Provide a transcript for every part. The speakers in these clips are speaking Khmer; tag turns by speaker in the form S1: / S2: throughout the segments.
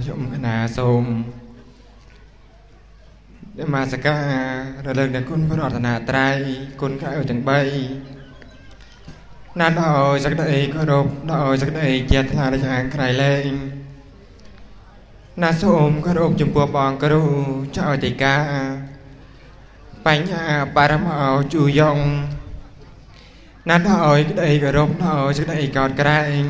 S1: តអំខ្ញុំកណាសូមនមស្ការរលឹកដល់គុណព្រះរតនត្រ័យគុណក្រៅទាំង3ណាស់ដោយសក្តីគោរពដោយសក្តីជាថ្លាដូចអាងក្រៃលែងណាសូមគោរពចំពោះបងគ្រូចៅអធិការបញ្ញាបរមោជូយ៉ងណាស់ដោយក្តីគោរពដោយសក្តីកោតក្រែង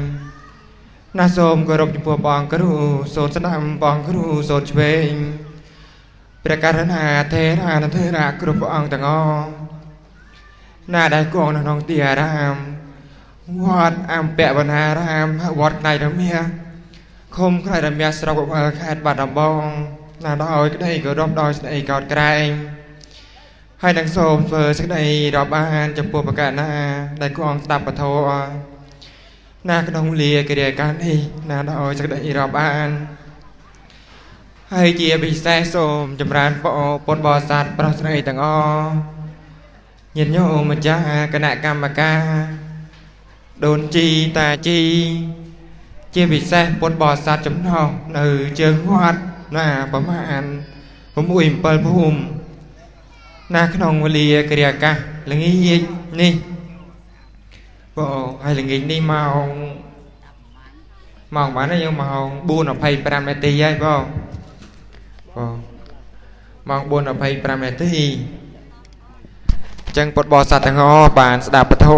S1: ណាសូមគោរពចំពោះបងគ្រូសូត្រស្ដាំបងគ្រូសូត្រឆ្វេងព្រះករណាទេរានទេរាគ្រប់ព្រះអង្គទាំងអស់ណាដែលគង់នៅក្នុងទីអារាមវត្តអំពវណ្ណារាមវត្តណៃរមៀឃុំក្រៃរមៀស្រុកបបិលខេត្តបាត់ដំបងណាដោយក្តីគោរពដោយស្តីកោតក្រែងហើយនឹងសូមធ្វើសេចក្តីរាប់អានចំពោះប្រកាសណាដែលគង់ស្ដាប់ពធ ណាក្នុងលាកិរិយាការនេះណាដោយសេចក្តីរាប់អានហើយជាពិសេសសូមចម្រើនពរពុទ្ធបរិស័ទប្រុសស្រីទាំងអស់ញាតិញោមម្ចាស់គណៈកម្មការដូនជីតាជីជាពិសេសពុទ្ធបរិស័ទចំណោះនៅជើងវត្តណាប្រមាណ6 7ភូមិណាក្នុងវេលាកិរិយាកាសល្ងាចនេះ បងហើយល្ងាចនេះម៉ោងម៉ោងបានហើយយើងម៉ោង4:25នាទីហើយបងបងម៉ោង4:25នាទីអញ្ចឹងពុទ្ធបរិស័ទទាំងអស់បានស្ដាប់ពធ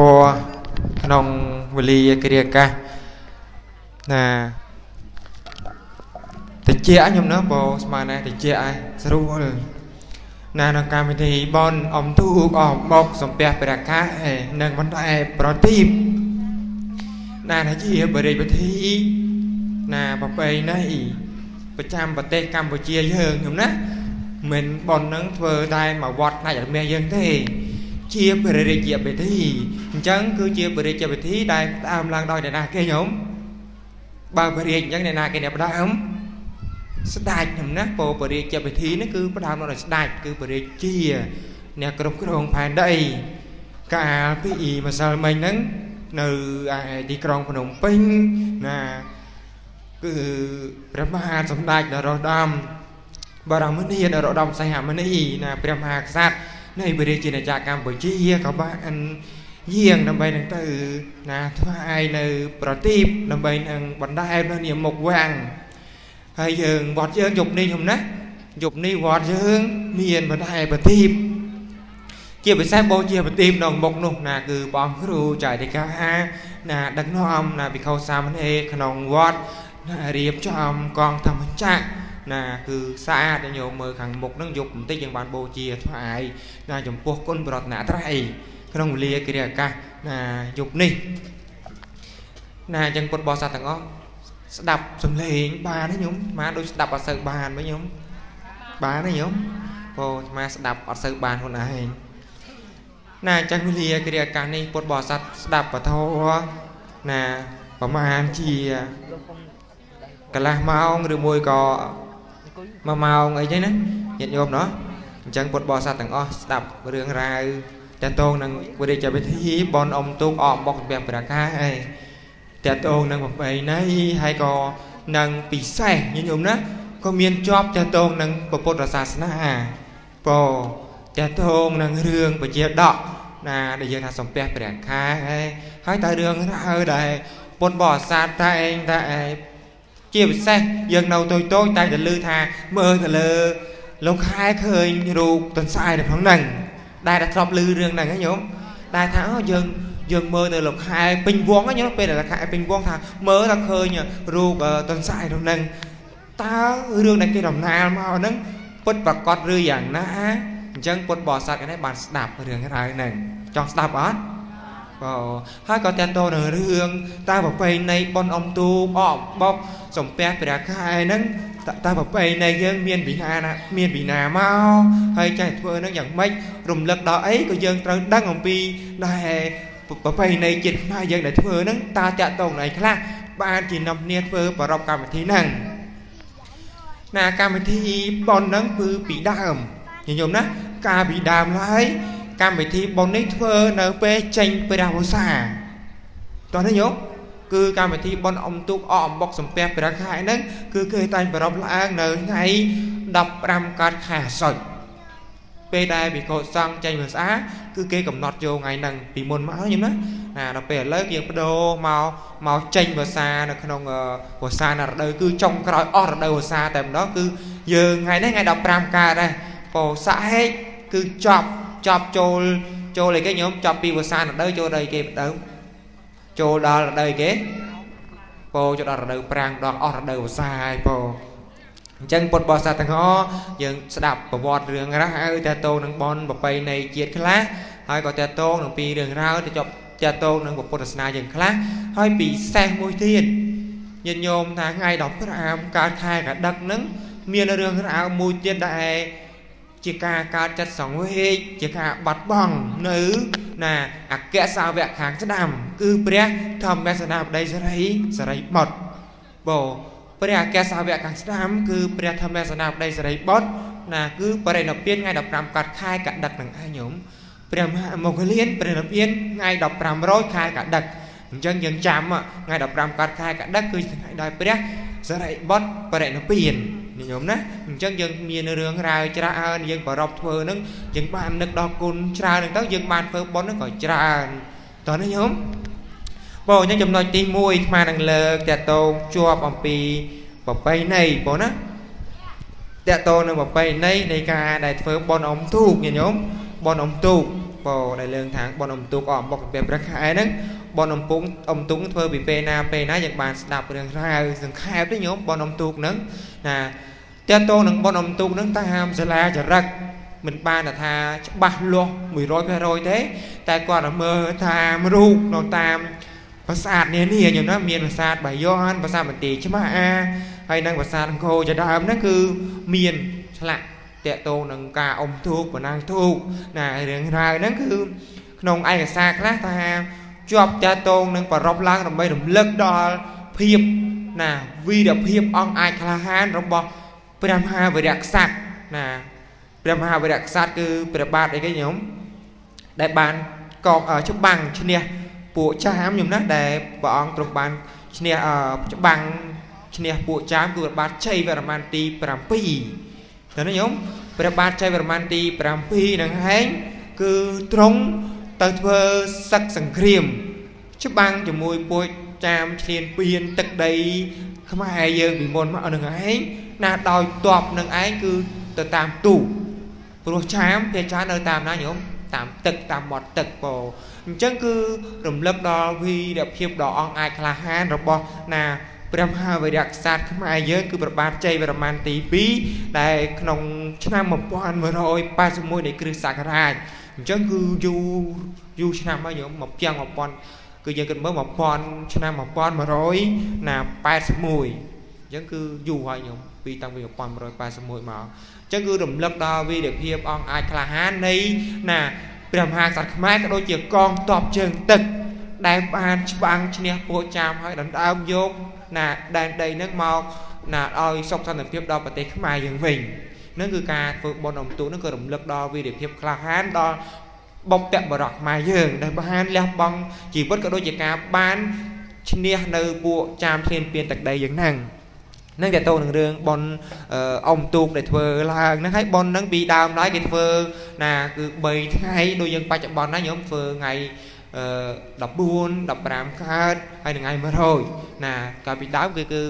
S1: ក្នុងវេលាគ្រាកាសណាតិចខ្ញុំណាបងស្មានដែរតិចឯងស្រួល ណាក្នុងកម្មវិធីបនអំទូកអស់មកសំពះព្រះកាសនិងបន្តឯប្រទីបណានជាបរិយពិធីណាប្រពៃណីប្រចាំប្រទេសកម្ពុជាយើងខ្ញុំណាមិនបននឹងធ្វើតែមកវត្តផ្នែករមាសយើងទេជាបរិរិយពិធីអញ្ចឹងគឺជាបរិរិយពិធីដែលផ្ដើមឡើងដោយអ្នកណាគេខ្ញុំបើបរិយអញ្ចឹងអ្នកណាគេអ្នកផ្ដើម ស្ដេចខ្ញុំណាពោបរិយាពិធីនេះគឺផ្ដើមដោយស្ដេចគឺបរិយាជាអ្នកគ្រប់គ្រងផែនដីកាលពីម្សិលមិញហ្នឹងនៅឯទីក្រុងភ្នំពេញណាគឺព្រះមហាសម្ដេចនរោត្តមបរមនានរោត្តមសីហមុនីណាព្រះមហាក្សត្រនៃព្រះរាជាណាចក្រកម្ពុជាក៏បានយាងដើម្បីនឹងទៅណាថ្វាយនៅ ប្រទីបដើម្បីនឹងបណ្ដែតនៅនាមមុខវាំង ហើយយើងវត្តយើងយប់នេះខ្ញុំណាយប់នេះវត្តយើងមានបណ្ដែតប្រទីបជាពិសេសបូជាប្រទីបនៅមុខនោះណាគឺបងគ្រូចៅតិកាណាដឹកនាំណាភិក្ខុសាមណេរក្នុងវត្តណារៀបចំកងធម្មចក្រណាគឺស្អាតញោមមើលខាងមុខនឹងយប់បន្តិចយើងបានបូជាថ្វាយណាចំពោះគុណបរតនត្រ័យក្នុងវេលាគ្រាអាកាសណាយប់នេះណាអញ្ចឹងពុទ្ធបរិស័ទទាំងអស់ ស្ដាប់សំឡេងបានទេញោមអាដូចស្ដាប់អត់សូវបានវិញញោមបានទេញោមពោអាស្ដាប់អត់សូវបានខ្លួនឯងណាអញ្ចឹងវេលាគ្រាអាកាសនេះពុទ្ធបរិស័ទស្ដាប់ពធណាប្រហែលជាកន្លះម៉ោងឬមួយក៏មួយម៉ោងអីចឹងណាញាតិញោមណោះអញ្ចឹងពុទ្ធបរិស័ទទាំងអស់ស្ដាប់រឿងរ៉ាវតកតងនឹងវិរិយវិធីបនអមទូកអមបុកសំពះប្រាកាអី តកតងនឹងប្រពៃណីហើយក៏នឹងពិសេសញាតិញោមណាក៏មានជាប់តកតងនឹងពុទ្ធសាសនាពោតកតងនឹងរឿងពជាដកណាដែលយើងថាសំពះព្រះខែហើយតែរឿងរ៉ាវដែលពុទ្ធបរិស័ទតែឯងតែឯងជាពិសេសយើងនៅតូចតូចតែតែលើថាមើលទៅលើលោកខែឃើញរូបទន្សាយនៅក្នុងហ្នឹងដែលតែធ្លាប់ឮរឿងហ្នឹងហ៎ញោមដែលថាអូយើង យើងមើលទៅលោកខែពេញវងញោមពេលដែលលោកខែពេញវងថាមើលថាឃើញរូបទន្សាយក្នុងហ្នឹងតើរឿងដែលគេដំណាលមកហ្នឹងពុតប្រកាសឬយ៉ាងណាអញ្ចឹងពុតបរិស័ទគេបានស្ដាប់រឿងរ៉ាវហ្នឹងចង់ស្ដាប់អត់បាទហើយក៏តេតទៅនឹងរឿងតើប្រពៃណីបនអំទូបអបបសំពះព្រះខែហ្នឹងតើប្រពៃណីយើងមានវិណាណាមានវិណាមកហើយចេះធ្វើហ្នឹងយ៉ាងម៉េចរំលឹកដល់អីក៏យើងត្រូវដឹងអំពីដែល ប្រពៃណីជាតិខ្មែរយើងដែលធ្វើហ្នឹងតើតាក់ទងណៃខ្លះបានជានាំគ្នាធ្វើប្ររពកម្មវិធីហ្នឹងណាកម្មវិធីបនហ្នឹងគឺពីដើមញញោមណាកាលពីដើមឡើយកម្មវិធីបុណ្យនេះធ្វើនៅពេលចេញព្រះវស្សាតោះនេះញោមគឺកម្មវិធីបុណ្យអុំទូកអកអំបុកសំពះព្រះខែហ្នឹងគឺគេតែងប្រារព្ធឡើងនៅថ្ងៃ15កើតខែអាសត់ ពេលដែលវិកោសង្ឃចេញវស្សាគឺគេកំណត់យកថ្ងៃហ្នឹងពីមុនមកញោមណាណាដល់ពេលឥឡូវគេបដូរមកមកចេញវស្សានៅក្នុងវស្សានៅរដូវគឺចុងក្រោយអស់រដូវវស្សាតែម្ដងគឺយើងថ្ងៃនេះថ្ងៃ15កើតដែរពោសាហេកគឺចប់ចប់ចូលចូលអីគេញោមចប់ពីវស្សារដូវចូលដល់អីគេដើមចូលដល់រដូវអីគេពោចូលដល់រដូវប្រាំងដល់អស់រដូវវស្សាហើយពោ អញ្ចឹងពុទ្ធបរិស័ទទាំងអស់យើងស្ដាប់ប្រវត្តិរឿងរ៉ាវតើតោនឹងបនប្របីនៃជាតិខ្លះហើយក៏តើតោនឹងពីរឿងរ៉ាវទៅចប់តើតោនឹងពុទ្ធសាសនាយើងខ្លះហើយពីសេះមួយទៀតញាតិញោមថាថ្ងៃ15កើតខែកដឹកនឹងមានរឿងរ៉ាវមួយទៀតដែលជាការកើតចិត្តសង្វេគជាការបាត់បង់នៅណាអគ្គសាវកខាងស្ដាំ គឺព្រះធម្មសេនាបតីសរីសរីបុត្របោ ព្រះអគ្គសាវកខាងស្ដាំគឺព្រះធម្មសេនាបតីសរីបុត្រណាគឺបរិណិព្វានថ្ងៃ15កើតខែកដឹកនឹងឯងញោមព្រះមហាមង្គលានបរិណិព្វានថ្ងៃ1500ខែកដឹកអញ្ចឹងយើងចាំថ្ងៃ15កើតខែកដឹកគឺថ្ងៃដែលព្រះសរិបុត្របរិណិព្វាននិយមណាអញ្ចឹងយើងមានរឿងរ៉ាវច្រើនយើងប្ររពធ្វើហ្នឹងយើងបាននឹកដល់គុណច្រើនហ្នឹងទៅយើងបានធ្វើបុណ្យហ្នឹងក៏ច្រើនតោះណាញោម បងអញ្ចឹងចំណុចទី1អាត្មានឹងលើកតកតងជាប់អំពីប្របីណីបងណាតកតងនឹងប្របីណីនៃការដែលធ្វើបុណ្យអុំទូកញោមបុណ្យអុំទូកបងដែលលើងខាងបុណ្យអុំទូកអមបុកពីព្រះខែហ្នឹងបុណ្យអុំពុងអុំទូកធ្វើពីពេលណាពេលណាយើងបានស្ដាប់រឿងរ៉ាវសង្ខេបទេញោមបុណ្យអុំទូកហ្នឹងណាតើតោនឹងបុណ្យអុំទូកហ្នឹងតាមសាលាចរិតមិនបានថាច្បាស់លាស់100%ទេតែគាត់មើលតាមរូបនៅតាម ប្រាសាទនានាញោមណាមានប្រាសាទបាយ័នប្រាសាទបន្ទាយឆ្មាអាហើយនិងប្រាសាទអង្គរជាដើមហ្នឹងគឺមានឆ្លាក់តកតងនឹងការអុំទូកបណ្ណាំងទូកណារឿងរ៉ាវហ្នឹងគឺក្នុងឯកសារខ្លះថាជាប់តកតងនឹងប្ររពឡើងដើម្បីរំលឹកដល់ភាពណាវីរភាពអង្គអាចក្លាហានរបស់ព្រះមហាវីរក្សត្រណាព្រះមហាវីរក្សត្រគឺព្រះបាទអីគេញោមដែលបានកកច្បាំងឈ្នះ ពួកចាមញោមណាដែលព្រះអង្គទ្រង់បានឈ្នះច្បាំងឈ្នះពួកចាមគឺព្រះបាទជ័យវរ្ម័នទី7តើណាញោមព្រះបាទជ័យវរ្ម័នទី7នឹងហែងគឺទ្រង់ទៅធ្វើសឹកសង្គ្រាម ច្បាំងជាមួយពួកចាមឈ្លានពៀនទឹកដីខ្មែរយើងពីមុនមកនឹងឯងណាដោយតបនឹងឯងគឺទៅតាមទូព្រោះចាមភាច្រើននៅតាមណាញោមតាមទឹកតាមមាត់ទឹកពោ អញ្ចឹងគឺរំលឹកដល់វីរភាពដ៏អង់អាចក្លាហានរបស់ណាព្រះមហាវីរក្សត្រខ្មែរយើងគឺប្របាទជ័យវរ្ម័នទី2ដែលក្នុងឆ្នាំ1181នៃគ្រិស្តសករាជអញ្ចឹងគឺយូរយូរឆ្នាំហើយញោមមកពាំង1000គឺយើងគិតមើល1000ឆ្នាំ1100ណា81អញ្ចឹងគឺយូរហើយញោមពីតាំងពី1181មកអញ្ចឹងគឺរំលឹកដល់វីរភាពអង្គអាចក្លាហាននៃណា ព្រះមហាក្សត្រខ្មែរក៏ដូចជាកងទ័ពជើងទឹក ដែលបានច្បាំងឈ្នះពួកចាមហើយដណ្ដើមយកណាដែនដីនឹងមកណាឲ្យសុខសន្តិភាពដល់ប្រទេសខ្មែរយើងវិញនឹងគឺការធ្វើបុណ្យអុំទូកនឹងក៏រំលឹកដល់វីរភាពក្លាហានដល់បុព្វបុរសខ្មែរយើងដែលបានលះបង់ជីវិតក៏ដូចជាការបានឈ្នះនៅពួកចាមធ្លានពៀនទឹកដីយើងហ្នឹង នឹងតើតោនឹងរឿងប៉ុនអ៊ំទូកដែលធ្វើឡើងហ្នឹងហើយប៉ុនហ្នឹងពីដើមឡើយគេធ្វើណាគឺ3ថ្ងៃដូចយើងបច្ចុប្បន្នណាញោមធ្វើថ្ងៃ14 15កើតហើយថ្ងៃ100ណាកាលពីដើមគឺគឺ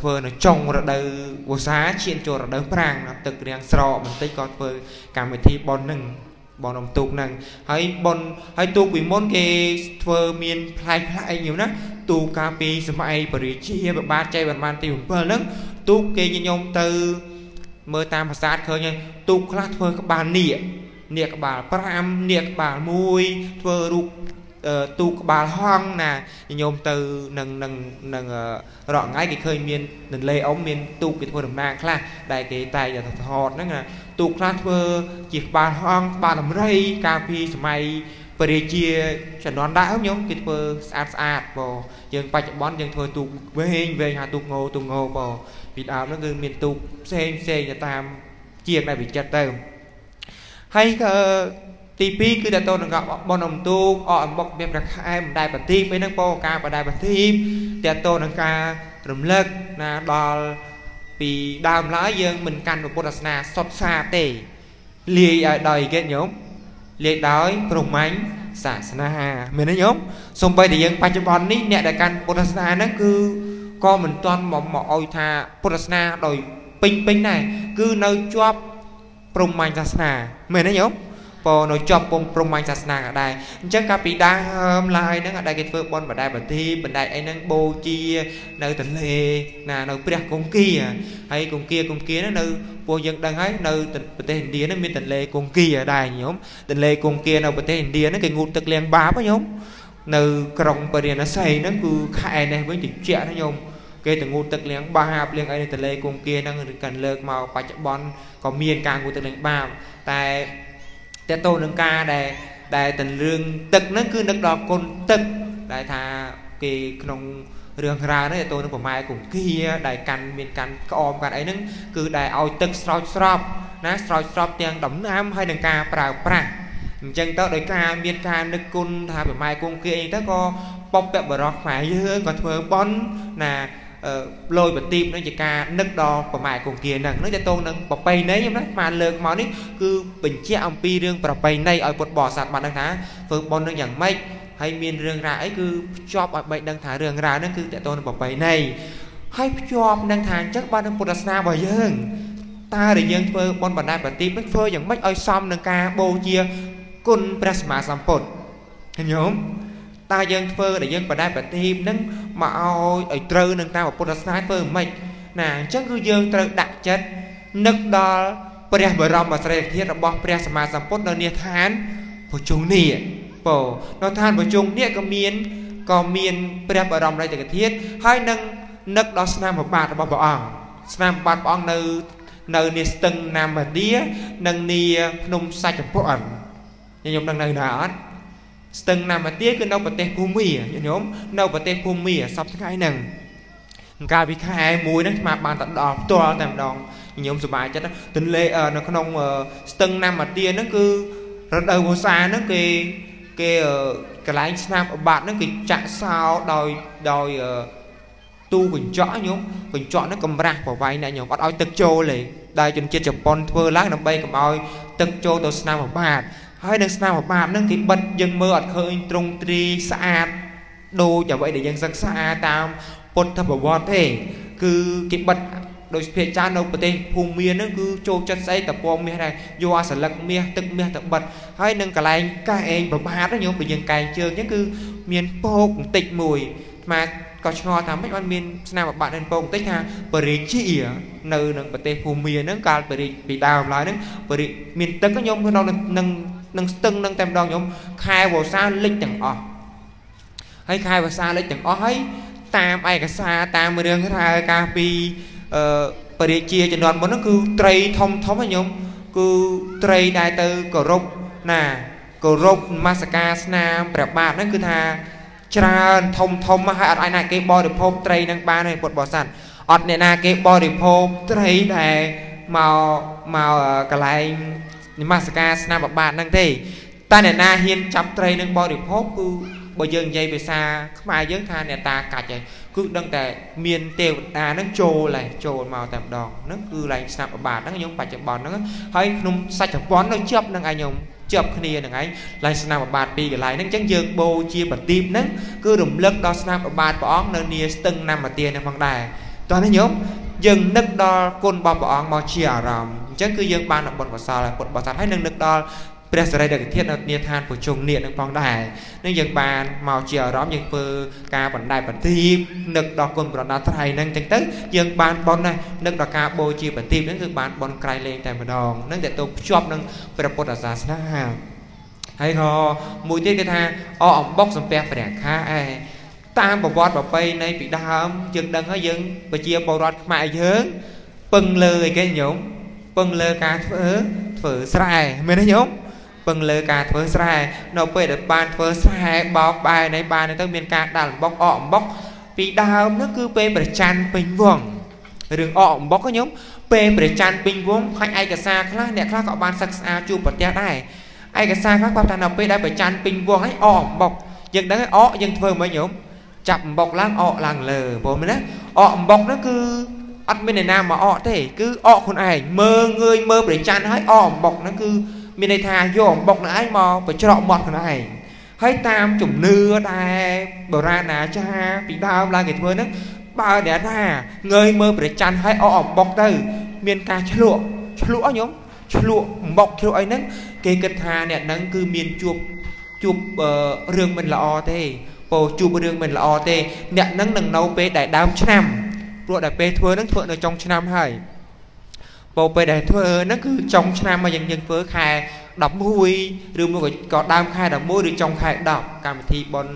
S1: ធ្វើនៅចុងរដូវវស្សាឈានចូលរដូវប្រាំងទឹករៀងស្រកបន្តិចក៏ធ្វើកម្មវិធីប៉ុនហ្នឹង បនអំទូកហ្នឹងហើយបនហើយទូកពីមុនគេធ្វើមានផ្លែកផ្លែកอยู่ណាទូកកាលពីសម័យបរិជាបបាទចៃបានបានទី7ហ្នឹងទូកគេញញោមទៅមើលតាមភាសាឃើញហើយទូកខ្លះធ្វើក្បាលនៀកនៀកក្បាល5នៀកក្បាល1ធ្វើរូបទូក្បាលហងណាញោមទៅនឹងនឹងនឹងរកថ្ងៃគេឃើញមាននលេអ៊ំមានទូកគេធ្វើដំណើរខ្លះដែលគេតែងតែថតហ្នឹងណា ទូកខ្លះធ្វើជាក្បាលហងក្បាលដំរីកាលពីសម័យពរាជាជំនាន់ដើមញោមគេធ្វើស្អាតស្អាតបងយើងបច្ចុប្បន្នយើងធ្វើទូកវែងវែងហៅទូកងោទូកងោបងពីដើមហ្នឹងគឺមានទូកផ្សេងផ្សេងទៅតាមជាងដែលវិចិត្រទៅហើយក៏ទី2គឺតទៅនឹងបនអំទូកអកអំបុកមានប្រខែមបណ្ដែបន្ទីបអីហ្នឹងពោការបណ្ដែបន្ទីបតទៅនឹងការរំលឹកណាដល់ ពីដើមឡើយយើងមិនកាន់ពុទ្ធសាសនាសុតសាទេលាយឲ្យដោយគេញោមលាយដោយព្រហ្មញ្ញសាសនាមានទេញោមសំបីតែយើងបច្ចុប្បន្ននេះអ្នកដែលកាន់ពុទ្ធសាសនាហ្នឹងគឺក៏មិនទាន់មកមកឲ្យថាពុទ្ធសាសនាដោយពេញពេញដែរគឺនៅជាប់ព្រហ្មញ្ញសាសនាមែនទេញោម ពនៅជាប់ពុំព្រំមាញ់សាសនាក៏ដែរអញ្ចឹងកាលពីដើមឡើយហ្នឹងដែលគេធ្វើបន់បដែបន្ទីបណ្ដែអីហ្នឹងបូជានៅទន្លេណានៅព្រះគង្គាហើយគង្គាគង្គាហ្នឹងនៅពួកយើងដឹងហើយនៅប្រទេសឥណ្ឌាហ្នឹងមានទន្លេគង្គាដែរញោមទន្លេគង្គានៅប្រទេសឥណ្ឌាហ្នឹងគេងូតទឹកលាងបាបញោមនៅក្រុងបរិញ្ញាស័យហ្នឹងគឺខែនេះវិញតិចណាញោមគេទៅងូតទឹកលាងបាបលាងអីនៅទន្លេគង្គាហ្នឹងឬកាន់លើកមកបច្ចុប្បន្នក៏មានការងូតទឹកលាងបាបតែ តើតោនឹងការដែលដែលតរឿងទឹកហ្នឹងគឺនឹកដល់គុណទឹកដែលថាគេក្នុងរឿងរ៉ាវនេះតើតោនឹងប្រម៉ែគង្គាដែលកាន់មានកាន់ក្អមកាន់អីហ្នឹងគឺដែលឲ្យទឹកស្រោចស្រពណាស្រោចស្រពទាំងដំណាំហើយនឹងការប្រើប្រាស់អញ្ចឹងទៅដោយការមានការនឹកគុណថាប្រម៉ែគង្គាអីទៅក៏ពពពបរោះខ្មែរយើងក៏ធ្វើបន់ណា លយបទីបនឹងជាការនឹកដល់ប្រម៉ែគង្គាហ្នឹងនឹងតទៅនឹងប្របីណីខ្ញុំណាស្មានលើកមកនេះគឺបញ្ជាក់អំពីរឿងប្របីណីឲ្យពុទ្ធបរិស័ទបានដឹងថាធ្វើបុណ្យនឹងយ៉ាងម៉េចហើយមានរឿងរ៉ាវអីគឺភ្ជាប់ឲ្យបីដឹងថារឿងរ៉ាវហ្នឹងគឺតទៅនឹងប្របីណីហើយភ្ជាប់នឹងថាអញ្ចឹងបាននឹងពុទ្ធសាសនារបស់យើងតើដែលយើងធ្វើបុណ្យបណ្ដែតប្រទីបនឹងធ្វើយ៉ាងម៉េចឲ្យសមនឹងការបូជាគុណព្រះសម្មាសម្ពុទ្ធឃើញទេ តើយើងធ្វើដែលយើងបដែបទីបនឹងមកឲ្យឲ្យត្រូវនឹងតាមពុទ្ធសាសនាធ្វើមិនណាអញ្ចឹងគឺយើងត្រូវដាក់ចិត្តនឹកដល់ព្រះបរមអាស្រ័យធាតុរបស់ព្រះសម្មាសម្ពុទ្ធនៅនាឋានពុជុងនេះពោនៅឋានពុជុងនេះក៏មានក៏មានព្រះបរមរាជធាតុហើយនឹងនឹកដល់ស្នាមបាតរបស់ព្រះអង្គស្នាមបាតព្រះអង្គនៅនៅនាស្ទឹងណាមឌានិងនាភ្នំសាច់ពន្ធខ្ញុំដឹងនៅណាអត់ ស្ទឹងណាមទាគឺនៅប្រទេសភូមាញោមនៅប្រទេសភូមាសពថ្ងៃហ្នឹងកាលពីខែមួយហ្នឹងស្មាបានទៅដល់ផ្ទាល់តែម្ដងញោមសុបាយចិត្តទន្លេនៅក្នុងស្ទឹងណាមទាហ្នឹងគឺរដូវវស្សាហ្នឹងគេគេកន្លែងស្នាមអបាត់ហ្នឹងគេចាក់សោដោយដោយទូកញ្ចក់ញោមកញ្ចក់ហ្នឹងកំរាស់ប្រវាយណាញោមអត់ឲ្យទឹកចូលទេដែលជនជាតិជប៉ុនធ្វើឡើងដើម្បីកុំឲ្យទឹកចូលទៅស្នាមអបាត់ ហើយនឹងស្នាមបាបហ្នឹងគេបិទយើងមើលអត់ឃើញត្រង់ទ្រីស្អាតដូចអ្វីដែលយើងសិក្សាតាមពុទ្ធប្រវត្តិទេគឺគេបិទដោយភាគច្រើននៅប្រទេសភូមិមានហ្នឹងគឺចូលចិត្តស្អីតពងមាសដែរយកអាសន្លឹកមាសទឹកមាសទៅបិទហើយនឹងកន្លែងកែឯងប្របាទញោមបើយើងកែងជើងអញ្ចឹងគឺមានពោកបន្តិចមួយស្មាក៏ឆ្ងល់ថាមិនបានមានស្នាមបបាក់នៅពងបន្តិចថាបរិជានៅនឹងប្រទេសភូមិមានហ្នឹងកាលបរិពីដើមឡើយហ្នឹងបរិមានទឹកញោមនៅនឹង នឹងស្ទឹងនឹងតែម្ដងញោមខែវស្សាលិចទាំងអស់ហើយខែវស្សាលិចទាំងអស់ហើយតាមឯកសារតាមរឿងរ៉ាវកាលពីអឺបរិជាជំនាន់មុនហ្នឹងគឺត្រីធំធំហ្នឹងញោមគឺត្រីដែលទៅគោរពណាគោរពនមស្ការស្នាមព្រះបាទហ្នឹងគឺថាច្រើនធំធំហើយអត់អាចណាគេបរិភោគត្រីនឹងបានទេពុទ្ធបរិស័ទអត់អ្នកណាគេបរិភោគត្រីដែលមកមកកន្លែង នមស្ការស្នាមព្រះបាទហ្នឹងទេតែអ្នកណាហ៊ានចាប់ត្រីនឹងបរិភោគគឺបើយើងនិយាយភាសាខ្មែរយើងថាអ្នកតាកាច់ហើយគឺដឹងតែមានទេវតាហ្នឹងចូលហើយចូលមកតែម្ដងហ្នឹងគឺឡើងស្នាប់បាទហ្នឹងខ្ញុំបច្ចុប្បន្នហ្នឹងហើយក្នុងសច្ចពន្ធនៅជាប់នឹងឯងខ្ញុំជាប់គ្នានឹងឯងឡើងស្នាប់បាទពីកន្លែងហ្នឹងអញ្ចឹងយើងបូជាប្រទីបហ្នឹងគឺរំលឹកដល់ស្នាប់បាទព្រះអង្គនៅនីស្ទឹងណាមទាហ្នឹងផងដែរតោះនេះញោមយើងនឹកដល់គុណរបស់ព្រះអង្គមកជាអារម្មណ៍អ ញ្ចឹងគឺយើងបានបុណ្យកុសលហើយពុទ្ធបរិស័ទហើយនឹងនឹកដល់ព្រះសរិទ្ធិធាតុនៅនាឋានប្រជុំនៀកនឹងផងដែរនឹងយើងបានមកជាអារម្មណ៍យើងធ្វើការបណ្ដែតបន្ទាបនឹកដល់គុណប្រណត្រ័យហ្នឹងចឹងទៅយើងបានបន់ដែរនឹកដល់ការបូជាបន្ទាបហ្នឹងគឺបានបន់ក្រៃលែងតែម្ដងនឹងតើទៅភ្ជាប់នឹងព្រះពុទ្ធសាសនាហើយក៏មួយទៀតគឺថាអអំបុកសំពះព្រះខាឯតាមប្រវត្តិប្រពៃណីពីដើមយើងដឹងហើយយើងប្រជាពលរដ្ឋខ្មែរយើងពឹងលើអីគេញោម ពឹងលើការធ្វើធ្វើស្រែមែនទេញោមពឹងលើការធ្វើស្រែនៅពេលដែលបានធ្វើស្រែបោកបែរនៃបានទៅមានការដាក់អំបុកអកអំបុកពីដើមនោះគឺពេលប្រច័នពេញវងរឿងអកអំបុកខ្ញុំពេលប្រច័នពេញវងខាច់ឯកសារខ្លះអ្នកខ្លះក៏បានសិក្សាជួបប្រទះដែរឯកសារខ្លះគាត់ថានៅពេលដែលប្រច័នពេញវងហើយអកអំបុកយើងដឹងហើយអកយើងធ្វើមិនញោមចាប់អំបុកឡើងអកឡើងលើព្រមណាអកអំបុកហ្នឹងគឺ អត់មានអ្នកណាមកអកទេគឺអកខ្លួនឯងមើងងើយមើលប្រច័នហើយអកអំបុកហ្នឹងគឺមានន័យថាយកអំបុកនឹងឯងមកបញ្ច្រកមាត់ខ្លួនឯងហើយតាមជំនឿដែរបុរាណអាចារ្យពីដើមឡើងគេធ្វើហ្នឹងបើអ្នកថាងើយមើលព្រះច័ន្ទហើយអកអំបុកទៅ មានការឆ្លក់ឆ្លក់ញោមឆ្លក់អំបុកឆ្លក់អីហ្នឹងគេគិតថាអ្នកហ្នឹងគឺមានជួបជួបរឿងមិនល្អទេពោជួបរឿងមិនល្អទេ អ្នកហ្នឹងនឹងនៅពេលដែលដើមឆ្នាំ ព្រោះតែពេលធ្វើហ្នឹងធ្វើនៅចុងឆ្នាំហើយពោពេលដែលធ្វើហ្នឹងគឺចុងឆ្នាំមកយើងយើងធ្វើខែ11ឬមួយក៏ដើមខែ11ឬចុងខែ10កម្មវិធីបុណ្យ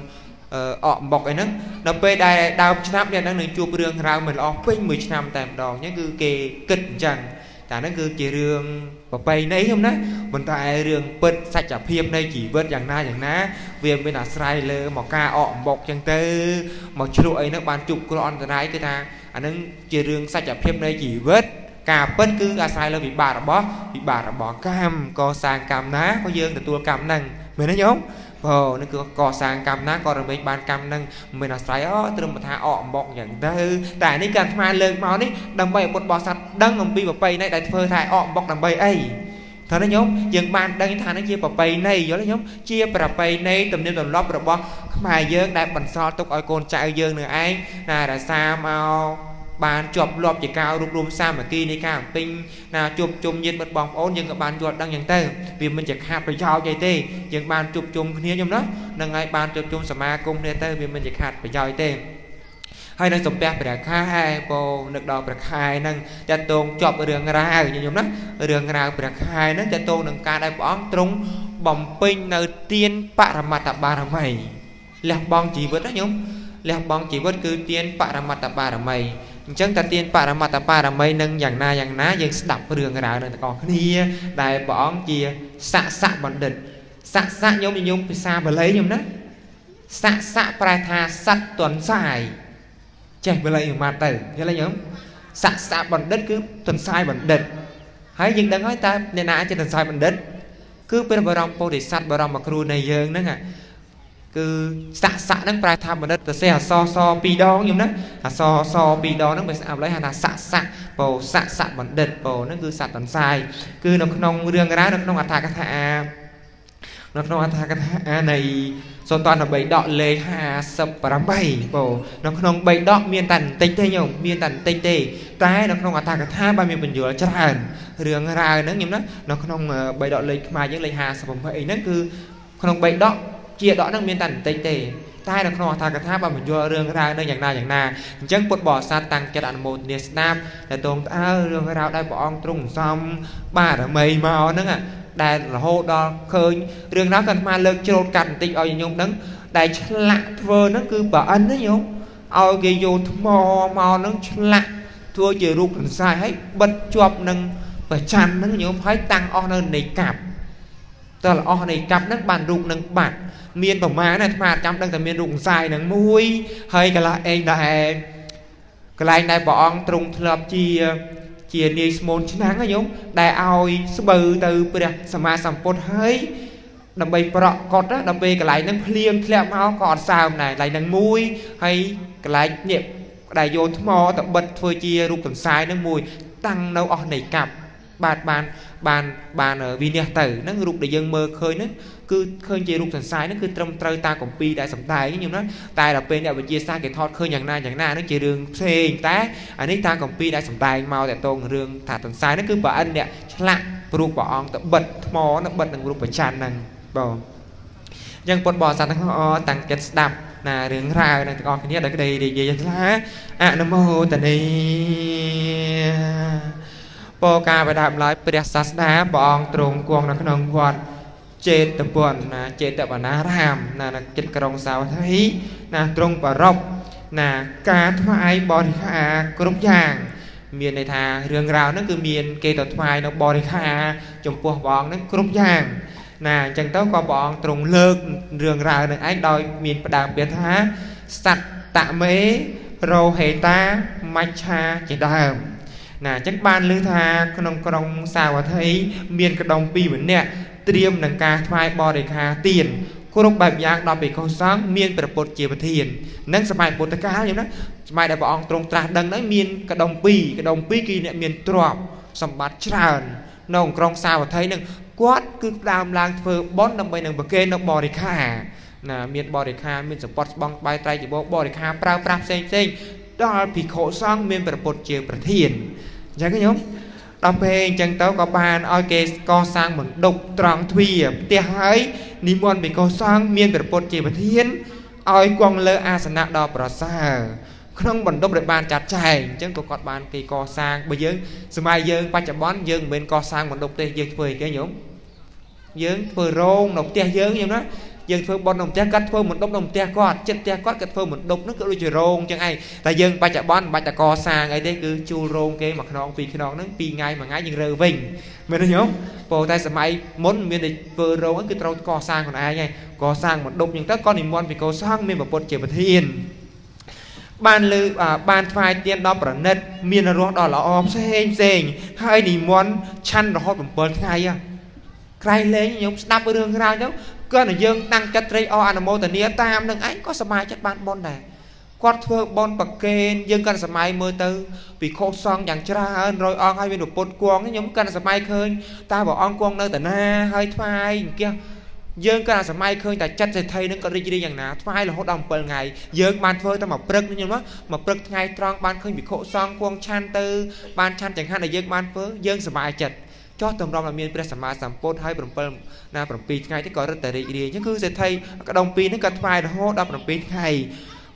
S1: អកអំបុកអីហ្នឹងដល់ពេលដែលដើមឆ្នាំអ្នកហ្នឹងនឹងជួបរឿងរ៉ាវមិនល្អពេញមួយឆ្នាំតែម្ដងអញ្ចឹងគឺគេគិតអញ្ចឹងតែហ្នឹងគឺជារឿងប្របីនៃខ្ញុំណាប៉ុន្តែរឿងពិតសច្ចភាពនៃជីវិតយ៉ាងណាយ៉ាងណាវាមានអាស្រ័យលើមកការអកអំបុកអញ្ចឹងទៅមកជ្រក់អីហ្នឹងបានជប់គ្រោះអន្តរាយគឺថា អាហ្នឹងជារឿងសច្ចភាពនៃជីវិតការពិតគឺអាស្រ័យលើវិបាករបស់វិបាករបស់កម្មកសាងកម្មណាក៏យើងទទួលកម្មហ្នឹងមែនទេញោមបើនេះគឺកសាងកម្មណាក៏រំលែកបានកម្មហ្នឹងមិនអាស្រ័យអូត្រឹមថាអកអំបុកអញ្ចឹងទៅតែនេះការថ្មលើកមកនេះដើម្បីឲ្យពុទ្ធបរិស័ទដឹងអំពីប្រពៃណីដែលធ្វើថាអកអំបុកដើម្បីអី ថាណាញោមយើងបានដឹងថានេះជាប្រពៃណីយល់ទេញោមជាប្រពៃណីទំនៀមទម្លាប់របស់ខ្មែរយើងដែលបន្សល់ទុកឲ្យកូនចៅយើងនឹងឯងណារក្សាមកបានជាប់លាប់ជាការរួបរวมសាមគ្គីនៃការអំពេញណាជួបជុំញាតិមិត្តបងប្អូនយើងក៏បានយល់ដឹងយ៉ាងទៅវាមិនជាខាតប្រយោជន៍អីទេយើងបានជួបជុំគ្នាខ្ញុំណានឹងហើយបានជួបជុំសមាគមគ្នាទៅវាមិនជាខាតប្រយោជន៍ទេ ហើយនឹងសំពះព្រះខែពោនឹកដល់ព្រះខែហ្នឹងតើតងជាប់រឿងរ៉ាវខ្ញុំណារឿងរ៉ាវព្រះខែហ្នឹងតើតងនឹងការដែលព្រះអង្គទ្រង់បំពេញនៅទានបរមត្តបារមីលះបង់ជីវិតណាខ្ញុំលះបង់ជីវិតគឺទានបរមត្តបារមីអញ្ចឹងតាទានបរមត្តបារមីនឹងយ៉ាងណាយ៉ាងណាយើងស្ដាប់រឿងរ៉ាវនឹងទាំងអស់គ្នាដែលព្រះអង្គជាស័កស័កបណ្ឌិតស័កស័កញោមញោមភាសាបាលីញោមណាស័កស័កប្រែថាសัตว์ទន់សាយ ចេះបាលីមួយម៉ាត់ទៅយល់ទេញោមស័កស័កបណ្ឌិតគឺទន់សាយបណ្ឌិតហើយយើងដឹងហើយតើអ្នកណាជាទន់សាយបណ្ឌិត គឺព្រះបរមពោធិសត្វបរមគ្រូនៃយើងហ្នឹងគឺស័កស័កហ្នឹងប្រែថាបណ្ឌិតទៅសេះអសសពីរដងខ្ញុំណាអសសពីរដងហ្នឹងមិនស្អាប់ឡើយហៅថាស័កស័កពោស័កស័កបណ្ឌិតពោហ្នឹងគឺសัตว์តន្សាយគឺនៅក្នុងរឿងរ៉ាវនៅក្នុងអត្ថកថា នៅក្នុងអត្ថកថានៃសូនតន3ដកលេខ58បងនៅក្នុង3ដកមានតែបន្តិចទេញោមមានតែបន្តិចទេតែនៅក្នុងអត្ថកថាបានមានបញ្យល់ច្រើនរឿងរ៉ាវហ្នឹងញោមណានៅក្នុង3ដកលេខខ្មែរយើងលេខ58ហ្នឹងគឺក្នុង3ដកជាដកហ្នឹងមានតែបន្តិចទេតែនៅក្នុងអត្ថកថាបានបញ្យល់រឿងរ៉ាវនឹងយ៉ាងណាយ៉ាងណាអញ្ចឹងពុទ្ធបរិស័ទតាំងចិត្តអនុមោទនាស្ដាប់តែតងតើរឿងរ៉ាវដែលព្រះអង្គទ្រង់សំបារមីមកហ្នឹង ដែលរហូតដល់ឃើញរឿងរ៉ាវកាន់អាលើកច្រូតកាត់បន្តិចឲ្យញោមដឹងដែលឆ្លាក់ធ្វើហ្នឹងគឺប្រអិនណាញោមឲ្យគេយកថ្មមកហ្នឹងឆ្លាក់ធ្វើជារូបសន្ស័យហើយបិទជាប់នឹងប្រច័នហ្នឹងញោមហើយតាំងអស់នៅនៃកាប់តើអស់នៃកាប់ហ្នឹងបានរូបនឹងបាត់មានប្រមាណអាត្មាចាំដឹងតែមានរូបសង្សាយនឹងមួយហើយកន្លះឯងដែរកន្លែងដែលព្រះអង្គទ្រង់ធ្លាប់ជា ជានាយស្មូនឆ្នាំងណាញោមដែលឲ្យស្បូវទៅព្រះសម្មាសម្ពុទ្ធហើយដើម្បីប្រក់កត់ដល់ពេលកន្លែងហ្នឹងភ្លៀងធ្លាក់មកក៏អត់សើមដែរកន្លែងហ្នឹងមួយហើយកន្លែងនេះដែលយកថ្មទៅបិទធ្វើជារូបទន្សាយហ្នឹងមួយ តាំងនៅអស់នៃកាប់ បាទបានបានបានវិនិច្ឆ័យទៅហ្នឹងរូបដែលយើងមើលឃើញហ្នឹងគឺឃើញជារូបសន្សាយហ្នឹងគឺត្រឹមត្រូវតាមកម្ពីដែលសំដែងខ្ញុំណាតែដល់ពេលអ្នកវិទ្យាសាស្ត្រគេថតឃើញយ៉ាងណាយ៉ាងណាហ្នឹងជារឿងផ្សេងតែអានេះតាមកម្ពីដែលសំដែងមកតទៅរឿងថាសន្សាយហ្នឹងគឺប្រអិនអ្នកឆ្លាក់រូបព្រះអង្គទៅបិទថ្មនៅបិទនឹងរូបប្រច័នហ្នឹងបងអញ្ចឹងពុទ្ធបរិស័ទទាំងអស់តាំងចិត្តស្ដាប់ណារឿងរ៉ាវនឹងទាំងអស់គ្នាដែលក្តីនិយាយថាអនុមោទនី ពោការបដាបឡើយព្រះសាស្តាព្រះអង្គទ្រង់គង់នៅក្នុងវត្តចេតពន្ធណាចេតបណារាមណាចិត្តក្រុងសាវត្ថីណាទ្រង់ប្ររពណាការថ្វាយបរិខាគ្រប់យ៉ាងមានន័យថារឿងរ៉ាវហ្នឹងគឺមានគេទៅថ្វាយនៅបរិខាចំពោះព្រះអង្គហ្នឹងគ្រប់យ៉ាងណាអញ្ចឹងទៅក៏ព្រះអង្គទ្រង់លើករឿងរ៉ាវនឹងឯងដោយមានផ្ដើមពាក្យថាសត្តមេរោហេតាមច្ឆាជាដើម ណាអញ្ចឹងបានលើថាក្នុងក្រុងសាវត្ថីមានកដុំពីរម្នាក់ត្រៀមនឹងការថ្វាយបរិខាទានគ្រប់បែបយ៉ាងដល់ពីកុសង្ឃមានព្រះពុទ្ធជាប្រធាននិងសម័យពុទ្ធកាលខ្ញុំណាសម័យដែលព្រះអង្គទ្រង់ត្រាស់ដឹងហ្នឹងមានកដុំពីរកដុំពីរគឺអ្នកមានទ្រព្យសម្បត្តិច្រើននៅក្រុងសាវត្ថីនឹងគាត់គឺផ្ដើមឡើងធ្វើបន់ដើម្បីនឹងប្រគេននៅបរិខាណាមានបរិខាមានសម្បត្តិស្បង់បាយត្រៃជីវរបរិខាប្រើប្រាស់ផ្សេងផ្សេងដល់ភិក្ខុសង្ឃមានព្រះពុទ្ធជាប្រធាន អញ្ចឹងខ្ញុំដល់ពេលអញ្ចឹងទៅក៏បានឲ្យគេកសាងមណ្ឌពត្រង់ទ្វារផ្ទះហើយនិមន្តភិក្ខុសង្ឃមានព្រះពុទ្ធជាប្រធានឲ្យគង់លើអាសនៈដ៏ប្រសើរក្នុងបណ្ដប់ដែលបានចាត់ចែងអញ្ចឹងក៏គាត់បានគេកសាងបើយើងសម័យយើងបច្ចុប្បន្នយើងមិនមែនកសាងបណ្ដប់ទេយើងធ្វើអីគេញោមយើងធ្វើរោងនៅផ្ទះយើងញោមណា យើងធ្វើប៉ុននៅផ្ទះគាត់ធ្វើមណ្ឌពនៅផ្ទះគាត់ចិត្តផ្ទះគាត់គាត់ធ្វើមណ្ឌពហ្នឹងគឺដូចជារោងចឹងឯងតែយើងបច្ចុប្បន្នបាច់តកសាងអីទេគឺជួលរោងគេមួយខ្នងពីរខ្នងហ្នឹងពីរថ្ងៃមួយថ្ងៃយើងរើវិញមែនទេញោមព្រោះតែសម័យមុនមានតែធ្វើរោងគឺត្រូវកសាងខ្លួនឯងហើយកសាងមណ្ឌពចឹងទៅក៏និមន្តពីកោសាងមានប្រពុតជាប្រធានបានលើបានថ្វាយទៀនដល់ប្រណិត មានរសដល់ល្អផ្សេងផ្សេងហើយនិមន្តឆាន់រហូត7ថ្ងៃក្រៃលែងខ្ញុំស្ដាប់រឿងរ៉ាវទៅ គាត់តែយើងតាំងចិត្តត្រេកអរអនុមោទនាតាមនឹងឯងក៏សមាចិត្តបានប៉ុនដែរគាត់ធ្វើបនប្រកេនយើងកាន់សម័យមើលទៅពីខុសសងយ៉ាងច្រើនរយអង្គហើយមានពុទ្ធគួងខ្ញុំកាន់សម័យឃើញតើព្រះអង្គគួងនៅតាណាហើយថ្វាយអង្គាសយើងកាន់សម័យឃើញតែចិត្តសេដ្ឋីនឹងក៏រីករាយយ៉ាងណាថ្វាយរហូតដល់7ថ្ងៃយើងបានធ្វើតែមួយព្រឹកខ្ញុំមកព្រឹកថ្ងៃត្រង់បានឃើញវិខុសងគួងឆាន់ទៅបានឆាន់ចង្ហាន់ដែលយើងបានធ្វើយើងសប្បាយចិត្ត ចោះតម្រំឲ្យមានព្រះសម្មាសម្ពុទ្ធហើយ7ណា7ថ្ងៃទៀតក៏រឹតតែរីករាយអញ្ចឹងគឺសេដ្ឋីកដុំ2នេះក៏ថ្វាយរហូតដល់7ថ្ងៃ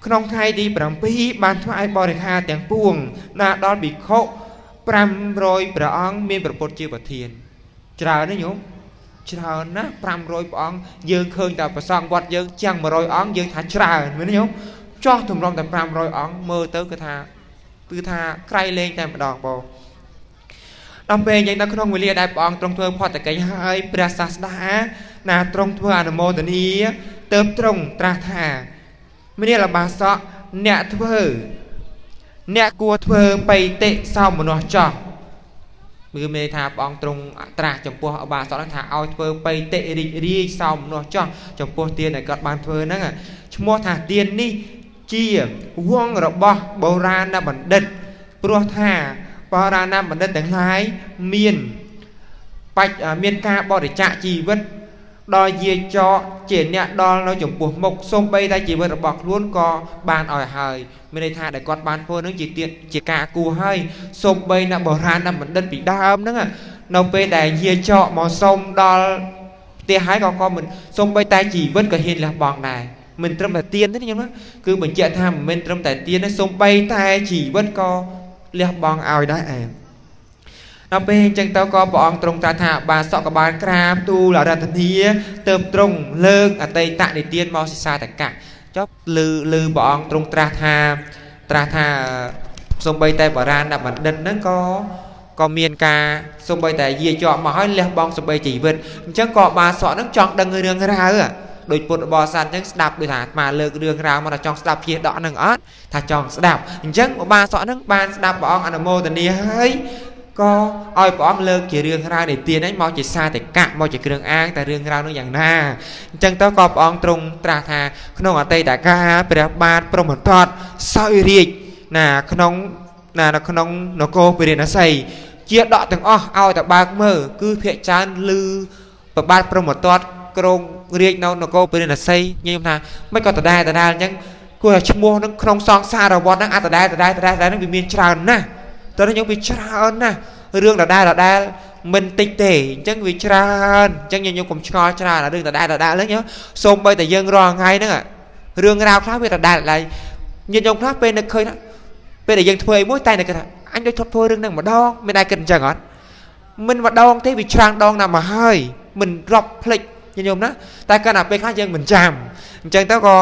S1: ក្នុងថ្ងៃទី7បានថ្វាយបរិខាទាំងពួងណាដល់ភិក្ខុ500ព្រះអង្គមានព្រះពុទ្ធជាប្រធាន ច្រើនណាញោមច្រើនណាស់500ព្រះអង្គយើងឃើញតែប្រសងវត្តយើងចាំង100អង្គយើងថាច្រើនមែនទេញោមចោះតម្រំតែ500អង្គមើលទៅគឺថាគឺថាក្រៃលែងតែម្ដងបង ដល់ពេលយ៉ាងនៅក្នុងវេលាដែលព្រះអង្គទ្រង់ធ្វើផតកិច្ចហើយព្រះសាស្តាណាទ្រង់ធ្វើអនុមោទនីទៅទ្រង់ត្រាស់ថាមនាលបាសកអ្នកធ្វើអ្នកគួរធ្វើបៃតិសោមនស្សចោះគឺមានថាព្រះអង្គទ្រង់ត្រាស់ចំពោះអបាសកហ្នឹងថាឲ្យធ្វើបៃតិរីករាយសោមនស្សចោះចំពោះទានដែលគាត់បានធ្វើហ្នឹងឈ្មោះថាទាននេះជាវងរបស់បុរាណបណ្ឌិតព្រោះថា បរាណបណ្ឌិតទាំងឡាយមានបាច់មានការបរិច្ចាគជីវិតដល់យាចកជាអ្នកដល់នៅចំពោះមុខសូម្បីតែជីវិតរបស់ខ្លួនក៏បានឲ្យហើយមានន័យថាដែលគាត់បានធ្វើនឹងជាទៀតជាការគួរហើយសូម្បីអ្នកបុរាណអ្នកបណ្ឌិតពីដើមហ្នឹងនៅពេលដែលយាចកមកសុំដល់ផ្ទះហើយក៏ក៏មិនសូម្បីតែជីវិតក៏ហ៊ានលះបង់ដែរមិនត្រឹមតែទៀនទេខ្ញុំណាគឺបញ្ជាក់ថាមិនមែនត្រឹមតែទៀនទេសូម្បីតែជីវិតក៏ លះបង់ឲ្យដែរឯងដល់ពេលអញ្ចឹងទៅក៏ព្រះអង្គទ្រង់ត្រាស់ថាបាសកក៏បានក្រាបទូលអរតនីទៅទ្រង់លើកអតីតនិទានមកសិសាតកៈចុះលើលើព្រះអង្គទ្រង់ត្រាស់ថាត្រាស់ថាសំបីតែបរាណបណ្ឌិតហ្នឹងក៏ក៏មានការសំបីតែយាជាប់មកហើយលះបង់សំបីជីវិតអញ្ចឹងក៏បាសកហ្នឹងចង់ដឹងរឿងរ៉ាវ ដោយពុទ្ធបរិស័ទអញ្ចឹងស្ដាប់ដូចថាអាត្មាលើករឿងរ៉ាវមកថាចង់ស្ដាប់ជាដកហ្នឹងអត់ថាចង់ស្ដាប់អញ្ចឹងបាសកហ្នឹងបានស្ដាប់ព្រះអង្គអនុមោទនាហើយក៏ឲ្យព្រះអង្គលើកជារឿងរ៉ាវនៃទានហ្នឹងមកជាសាតិកៈមកជាគ្រឿងអាងតែរឿងរ៉ាវនោះយ៉ាងណាអញ្ចឹងទៅក៏ព្រះអង្គទ្រង់ត្រាស់ថាក្នុងអតីតកាលព្រះបាទព្រហ្មទត្តសោយរាជណាក្នុងណានៅក្នុងនគរពារាណសីជាដកទាំងអស់ឲ្យតែបើកមើលគឺភាកចានលឺប្របាទព្រហ្មទត្ត ក្រងរាជនៅនគរពារាណសីញញថាមិនក៏ដដែលដដែលអញ្ចឹងគួរឲ្យឈ្មោះនឹងក្នុងសង្សារវត្តហ្នឹងអត់ដដែលដដែលដដែលហ្នឹងវាមានច្រើនណាស់តើខ្ញុំវាច្រើនណាស់រឿងដដែលដដែលមិនតិចទេអញ្ចឹងវាច្រើនអញ្ចឹងខ្ញុំកុំឆ្ងល់ច្រើនរឿងដដែលដដែលហ្នឹងសូមបីតែយើងរាល់ថ្ងៃហ្នឹងរឿងរ៉ាវខ្លះវាដដែលដដែលញាតិញោមខ្លះពេលនឹកឃើញពេលដែលយើងធ្វើអីមួយតែនឹកថាអញដូចធ្លាប់ធ្វើរឿងហ្នឹងម្ដងមានតែគិតអញ្ចឹងអត់មិនម្ដងទេវាច្រើនដងណាស់មកហើយមិនរាប់ភ្លេច ញាតិញោមណាតែកាលណាពេលខ្លះយើងមិនចាំអញ្ចឹងទៅក៏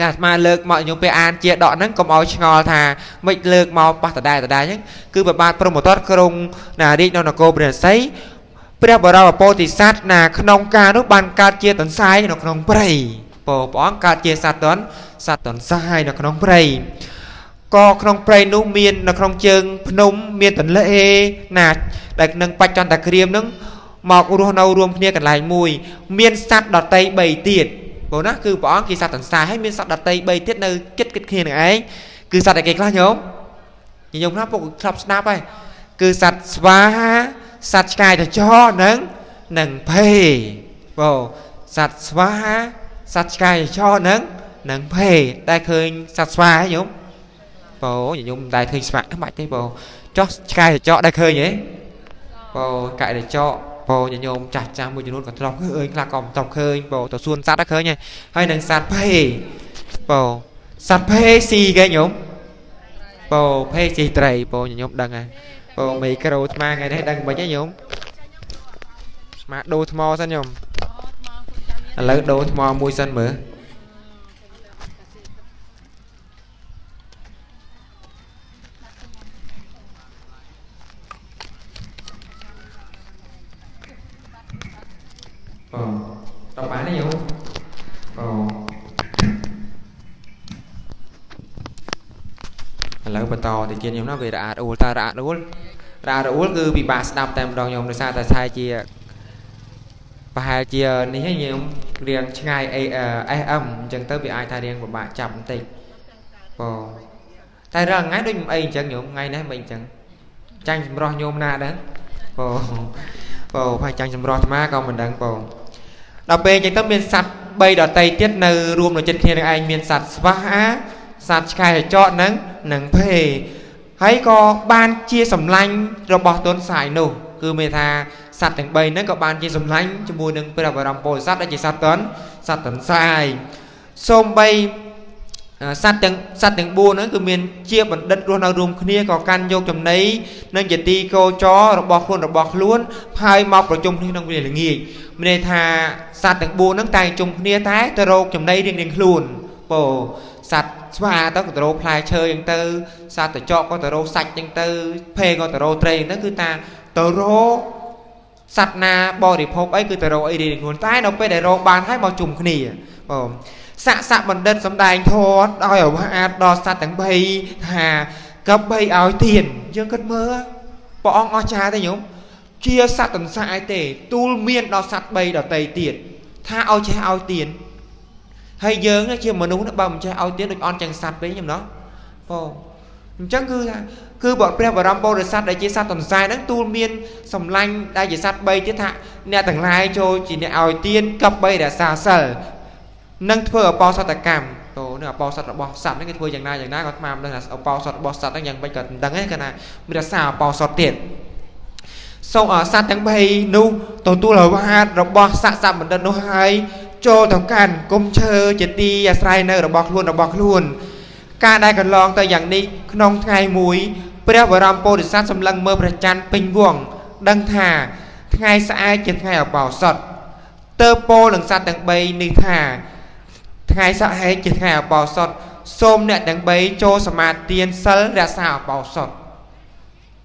S1: កាអាត្មាលើកមកខ្ញុំពេលអានជាដកហ្នឹងកុំឲ្យឆ្ងល់ថាមិនលើកមកប៉ះដដែលដដែលអញ្ចឹងគឺប្របាទព្រមតតក្រុងណារាជនៅនគរព្រះសីព្រះបរមពោធិសត្វណាក្នុងការនោះបានកើតជាតន្សាយនៅក្នុងព្រៃពោព្រះអង្គកើតជាសត្វតនសត្វតន្សាយនៅក្នុងព្រៃក៏ក្នុងព្រៃនោះមាននៅក្នុងជើងភ្នំមានទន្លេណាដែលនឹងបច្ចន្តក្រៀមនឹង មករស់នៅរួមគ្នាកន្លែងមួយ មានសត្វដតី3ទៀតបងណាគឺព្រះអង្គគេសត្វតន្សាហើយមានសត្វដតី3ទៀតនៅគិតគិតគ្នានឹងឯងគឺសត្វអីគេខ្លះញោមញោមខ្លះពុកធ្លាប់ស្ដាប់ហើយគឺសត្វស្វាសត្វឆ្កែតចនិងនិងភេបងសត្វស្វាសត្វឆ្កែតចនិងនិងភេតែឃើញសត្វស្វាញោមបងញោមតែឃើញស្វាមិនបាច់ទេបងចោះឆ្កែតចដែរឃើញទេបងកែតច បងញញោមចាស់ចាស់មួយចំនួនក៏ធ្លាប់ឃើញខ្លះក៏មិនធ្លាប់ឃើញបងទៅសួនសត្វឃើញហើយនឹងសត្វភេបងសត្វភេស៊ីគេញោមបងភេស៊ីត្រីបងញញោមដឹងហើយបងមីក្រូថ្មថ្ងៃនេះដឹងមិនហ៎ញោមមកដូរថ្មសិនញោមឥឡូវដូរថ្មមួយសិនមើល បងតបានទេយោបងឥឡូវបន្តទៅទៀតខ្ញុំណាវារអាតអ៊ូលតើរអាតអ៊ូលរអាតអ៊ូលគឺពិបាកស្ដាប់តែម្ដងខ្ញុំដោយសារតែឆាយជាប្រហែលជានេះខ្ញុំរៀងឆ្ងាយ SM អញ្ចឹងទៅវាអាចថារៀងពិបាកចាប់បន្តិចបងតែរាល់ថ្ងៃដូចមិនអីអញ្ចឹងញោមថ្ងៃនេះមិនអញ្ចឹងចាញ់សម្រោះញោមណាដែរបងបងផាចាញ់សម្រោះអាត្មាក៏មិនដឹងបង ដល់ពេលអញ្ចឹងទៅមានសัตว์3ដតីទៀតនៅរួមនៅចិត្តគ្នានឹងឯងមានសัตว์ស្វាសัตว์ឆ្កែចកនឹងនិងភេហើយក៏បានជាសម្លាញ់របស់ទុនសាយនោះ គឺមានថាសត្វទាំង3ហ្នឹងក៏បានជាសម្លាញ់ជាមួយនឹងព្រះបរមពោធិសត្វដែលជាសត្វតនសត្វតនសាយសូម្បី សត្វទាំងសត្វទាំង4ហ្នឹងគឺមានជាបណ្ឌិតរស់នៅរួមគ្នាក៏កាន់យកចំណីនិងយទីកោចររបស់ខ្លួនរបស់ខ្លួនហើយមកប្រជុំគ្នាក្នុងវេលាល្ងាចមានន័យថាសត្វទាំង4ហ្នឹងតែជុំគ្នាតែទៅរកចំណីរៀងរៀងខ្លួនពោសត្វស្វាទៅក៏ទៅរកផ្លែឈើអញ្ចឹងទៅសត្វតចកក៏ទៅរកសាច់អញ្ចឹងទៅភេក៏ទៅរកត្រីអញ្ចឹងទៅគឺថាទៅរកសត្វណាបរិភោគអីគឺទៅរកអីរៀងខ្លួនតែនៅពេលដែលរកបានហើយមកជុំគ្នាបង ស័កស័កបណ្ឌិតសំដែងធម៌ដោយអវាទដល់សត្វទាំង3ថាកបីឲ្យទៀនយើងគិតមើលព្រះអង្គអស្ចារ្យទេញោមជាសត្វតន្សាយទេទូលមានដល់សត្វ3ដតីទៀតថាឲ្យចេះឲ្យទៀនហើយយើងជាមនុស្សបើមិនចេះឲ្យទៀនដូចអន់ចឹងសត្វពេកញោមណោះបងអញ្ចឹងគឺថាគឺបើព្រះបរមពុទ្ធសាសដែលជាសត្វទន្សាយហ្នឹងទូលមានសម្លាញ់ដែលជាសត្វ3ទៀតថាអ្នកទាំងឡាយចូលជាអ្នកឲ្យទានកັບ3រក្សាសិល និងធ្វើអបោសតកម្មតោនឹងអបោសតរបស់សត្វហ្នឹងគេធ្វើយ៉ាងណាយ៉ាងណាក៏ស្មានមិនដឹងថាអបោសតរបស់សត្វហ្នឹងយ៉ាងម៉េចក៏មិនដឹងទេគាត់ថាមានរក្សាអបោសតទៀតសូមសត្វទាំង3នោះទទួលអាហាររបស់ស័ក្តិសមបណ្ឌិតនោះហើយចូលទៅកាន់គុំឈើជាទីអាស្រ័យនៅរបស់ខ្លួនរបស់ខ្លួន ការដែលកន្លងទៅយ៉ាងនេះក្នុងថ្ងៃមួយព្រះបរមពុទ្ធិស័ក្តិសម្លឹងមើលព្រះច័ន្ទពេញវងដឹងថាថ្ងៃស្អែកជាថ្ងៃអបោសុតទៅពោនឹងសត្វទាំង3នេះថា ថ្ងៃស្អែកជាថ្ងៃអបោសុតសូមអ្នកទាំង3ចូលសមាទានសិលរក្សាអបោសុត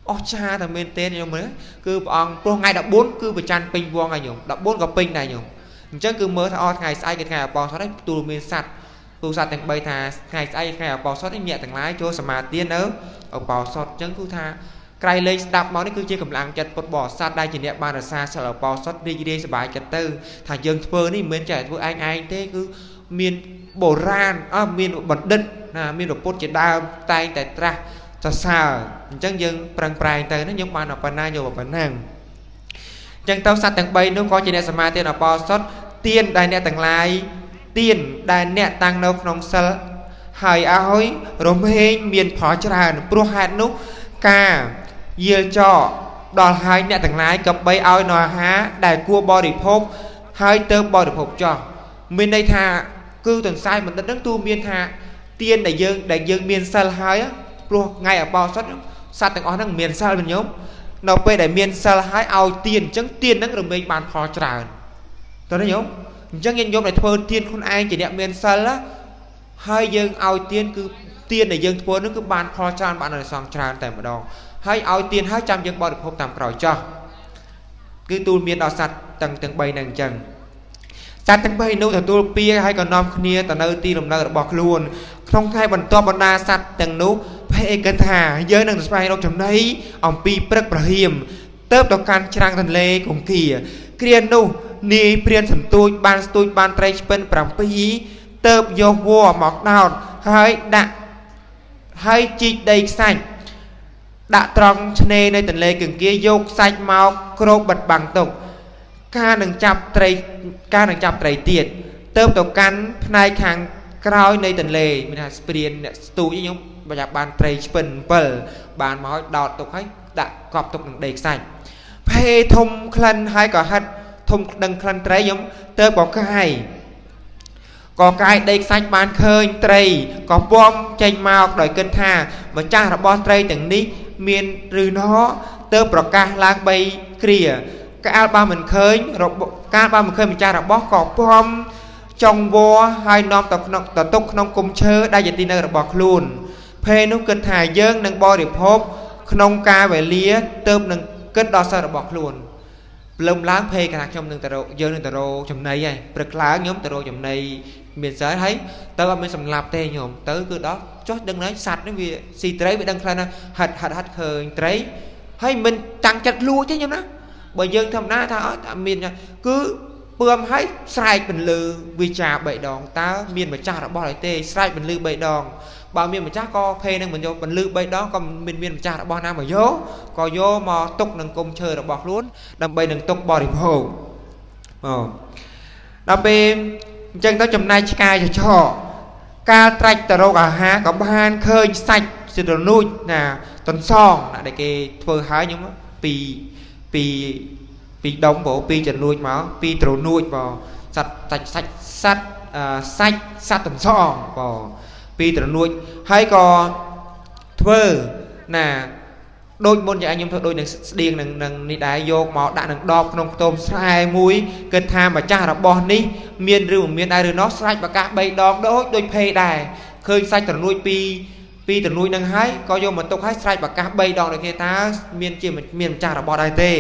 S1: អស់ចាតែមែនទេញោមមើលគឺព្រះអង្គព្រោះថ្ងៃ14គឺប្រច័នពេញវងហើយញោម14ក៏ពេញដែរញោមអញ្ចឹងគឺមើលថាអស់ថ្ងៃស្អែកគឺថ្ងៃអបោសុតហើយទូលមានសត្វទូសត្វទាំង3ថាថ្ងៃស្អែកថ្ងៃអបោសុតនេះញាក់ទាំងឡាយចូលសមាទាននៅអបោសុតអញ្ចឹងគឺថាក្រៃលែងស្ដាប់មកនេះគឺជាកម្លាំងចិត្តពុទ្ធបរិស័ទដែលជាអ្នកបានរក្សាសិលអបោសុតរីករាយសប្បាយចិត្តទៅថាយើងធ្វើនេះមិនមែនចេះធ្វើឯងឯងទេគឺ មានបុរាណអស់មានបណ្ឌិតណាមានពុទ្ធជាដើមតែងតែត្រាស់សរសើរអញ្ចឹងយើងប្រឹងប្រែងទៅណាយើងបានប៉ុណ្ណាយកប៉ុណ្ណឹងអញ្ចឹងទៅសត្វទាំង3នោះក៏ជាអ្នកសមាធិអបោសុតទៀនដែលអ្នកទាំងឡាយទៀនដែលអ្នកតាំងនៅក្នុងសិលហើយអើយរមែងមានផលច្រើនព្រោះហេតុនោះការយាលចកដល់ហើយអ្នកទាំងឡាយក៏បីឲ្យនៅអាហារដែលគួរបរិភោគហើយទៅបរិភោគចោះ មានន័យថាគឺទន្សាយបណ្ឌិតនឹងទូមានថាទៀនដែលយើងដែលយើងមានសិលហើយព្រោះថ្ងៃអបោសុតសត្វទាំងអស់ហ្នឹងមានសិលវិញញោមនៅពេលដែលមានសិលហើយឲ្យទៀនអញ្ចឹងទៀនហ្នឹងរមែងបានផលច្រើនតើណាញោមអញ្ចឹងយើងញោមដែលធ្វើទៀនខ្លួនឯងជាអ្នកមានសិលហើយយើងឲ្យទៀនគឺទៀនដែលយើងធ្វើនឹងគឺបានផលច្រើនបានអនិសង្សច្រើនតែម្ដងហើយឲ្យទៀនហើយចាំយើងបរិភោគតាមក្រោយចោះគឺទូលមានដល់សត្វទាំងទាំង3ហ្នឹងអញ្ចឹង សត្វទាំង3នោះទទួលពៀហើយក៏នាំគ្នាទៅនៅទីលំនៅរបស់ខ្លួនក្នុងថ្ងៃបន្ទាប់បណ្ដាសត្វទាំងនោះភេកថាយើងនឹងស្វែងរកចំណីអំពីព្រឹកប្រហៀមទៅទៅកាន់ច្រាំងទន្លេគង្គាគ្រានោះនាយព្រានសន្ទូចបានស្ទូចបានត្រីឆ្ពិន7ទៅយកវัวមកដោតហើយដាក់ហើយជីកដីខ្សាច់ដាក់ត្រង់ឆ្នេរនៃទន្លេកង្គាយកខ្សាច់មកគ្របបិទបាំងទុក ការនឹងចាប់ត្រីការនឹងចាប់ត្រីទៀតទៅទៅកាន់ផ្នែកខាងក្រោយនៃទន្លេមានថាស្ព្រៀនអ្នកស្ទូចខ្ញុំបើចាប់បានត្រីឆ្ពិន7បានមកឲ្យដោតទុកហើយដាក់កប់ទុកនឹងដីខ្សាច់ភេធំក្លិនហើយក៏ហិតធំដឹងក្លិនត្រីខ្ញុំទៅបកាយក៏កាយដីខ្សាច់បានឃើញត្រីក៏ពំចេញមកដោយគិតថាម្ចាស់របស់ត្រីទាំងនេះមានឬណោទៅប្រកាសឡើង3គ្រា កាលបើមិនឃើញកាលបើមិនឃើញម្ចាស់របស់ក៏ពំចង់វល់ហើយនាំទៅក្នុងទៅទុកក្នុងគុំឈើដែលជាទីនៅរបស់ខ្លួនភេនោះគិតថាយើងនឹងបរិភោគក្នុងការវេលាទៅនឹងគិតដល់សិស្សរបស់ខ្លួនព្រលឹមឡើងភេកថាខ្ញុំនឹងទៅរកយើងនឹងទៅរកចំណីហើយព្រឹកឡើងខ្ញុំទៅរកចំណីមានសិស្សហើយទៅអត់មានសម្លាប់ទេខ្ញុំទៅគឺដល់ចុះដឹងហើយសัตว์នេះវាស៊ីត្រីវាដឹងខ្លាំងណាស់ហិតហិតហិតឃើញត្រីហើយមិនតាំងចិត្តលួចទេខ្ញុំណា បើយើងធម្មតាថាអត់មានគឺពឿមឲ្យស្រែកបន្លឺវិចា3ដងតើមានម្ចាស់របស់អីទេស្រែកបន្លឺ3ដងបើមានម្ចាស់ក៏ភេនឹងមិនយកបន្លឺ3ដងក៏មានមានម្ចាស់របស់ណាមកយកក៏យកមកទុកនឹងគុំឈើរបស់ខ្លួនដើម្បីនឹងទុកបរិភោគអូដល់ពេលអញ្ចឹងទៅចំណាយឆ្កែចឆកកាលត្រាច់ទៅរកអាហារក៏បានឃើញសាច់សិទ្ធនូចណាតនសងណាដែលគេធ្វើឲ្យខ្ញុំពី ពីពីដុំបងពីចំនួនមកពីត្រនួចបងសัตว์សាច់សាច់សัตว์សាច់សัตว์តនសងបងពីត្រនួចហើយក៏ធ្វើណាដូចមុនយ៉ាងខ្ញុំធ្វើដូចនឹងស្តៀងនឹងនឹងនេះដែរយកមកដាក់នឹងដបក្នុងខ្ទមស្រែមួយគិតថាម្ចាស់របស់នេះមានឬមិនមានដែរឬណោះស្រេចប្រកាស3ដងដូចដូចភេដែរឃើញសាច់ត្រនួចពី ពីត្រនួចនឹងហើយក៏យកមកទុកឲ្យស្រេចប្រកាស3ដងដូចគេថាមានជាមានម្ចាស់របស់ដែរទេ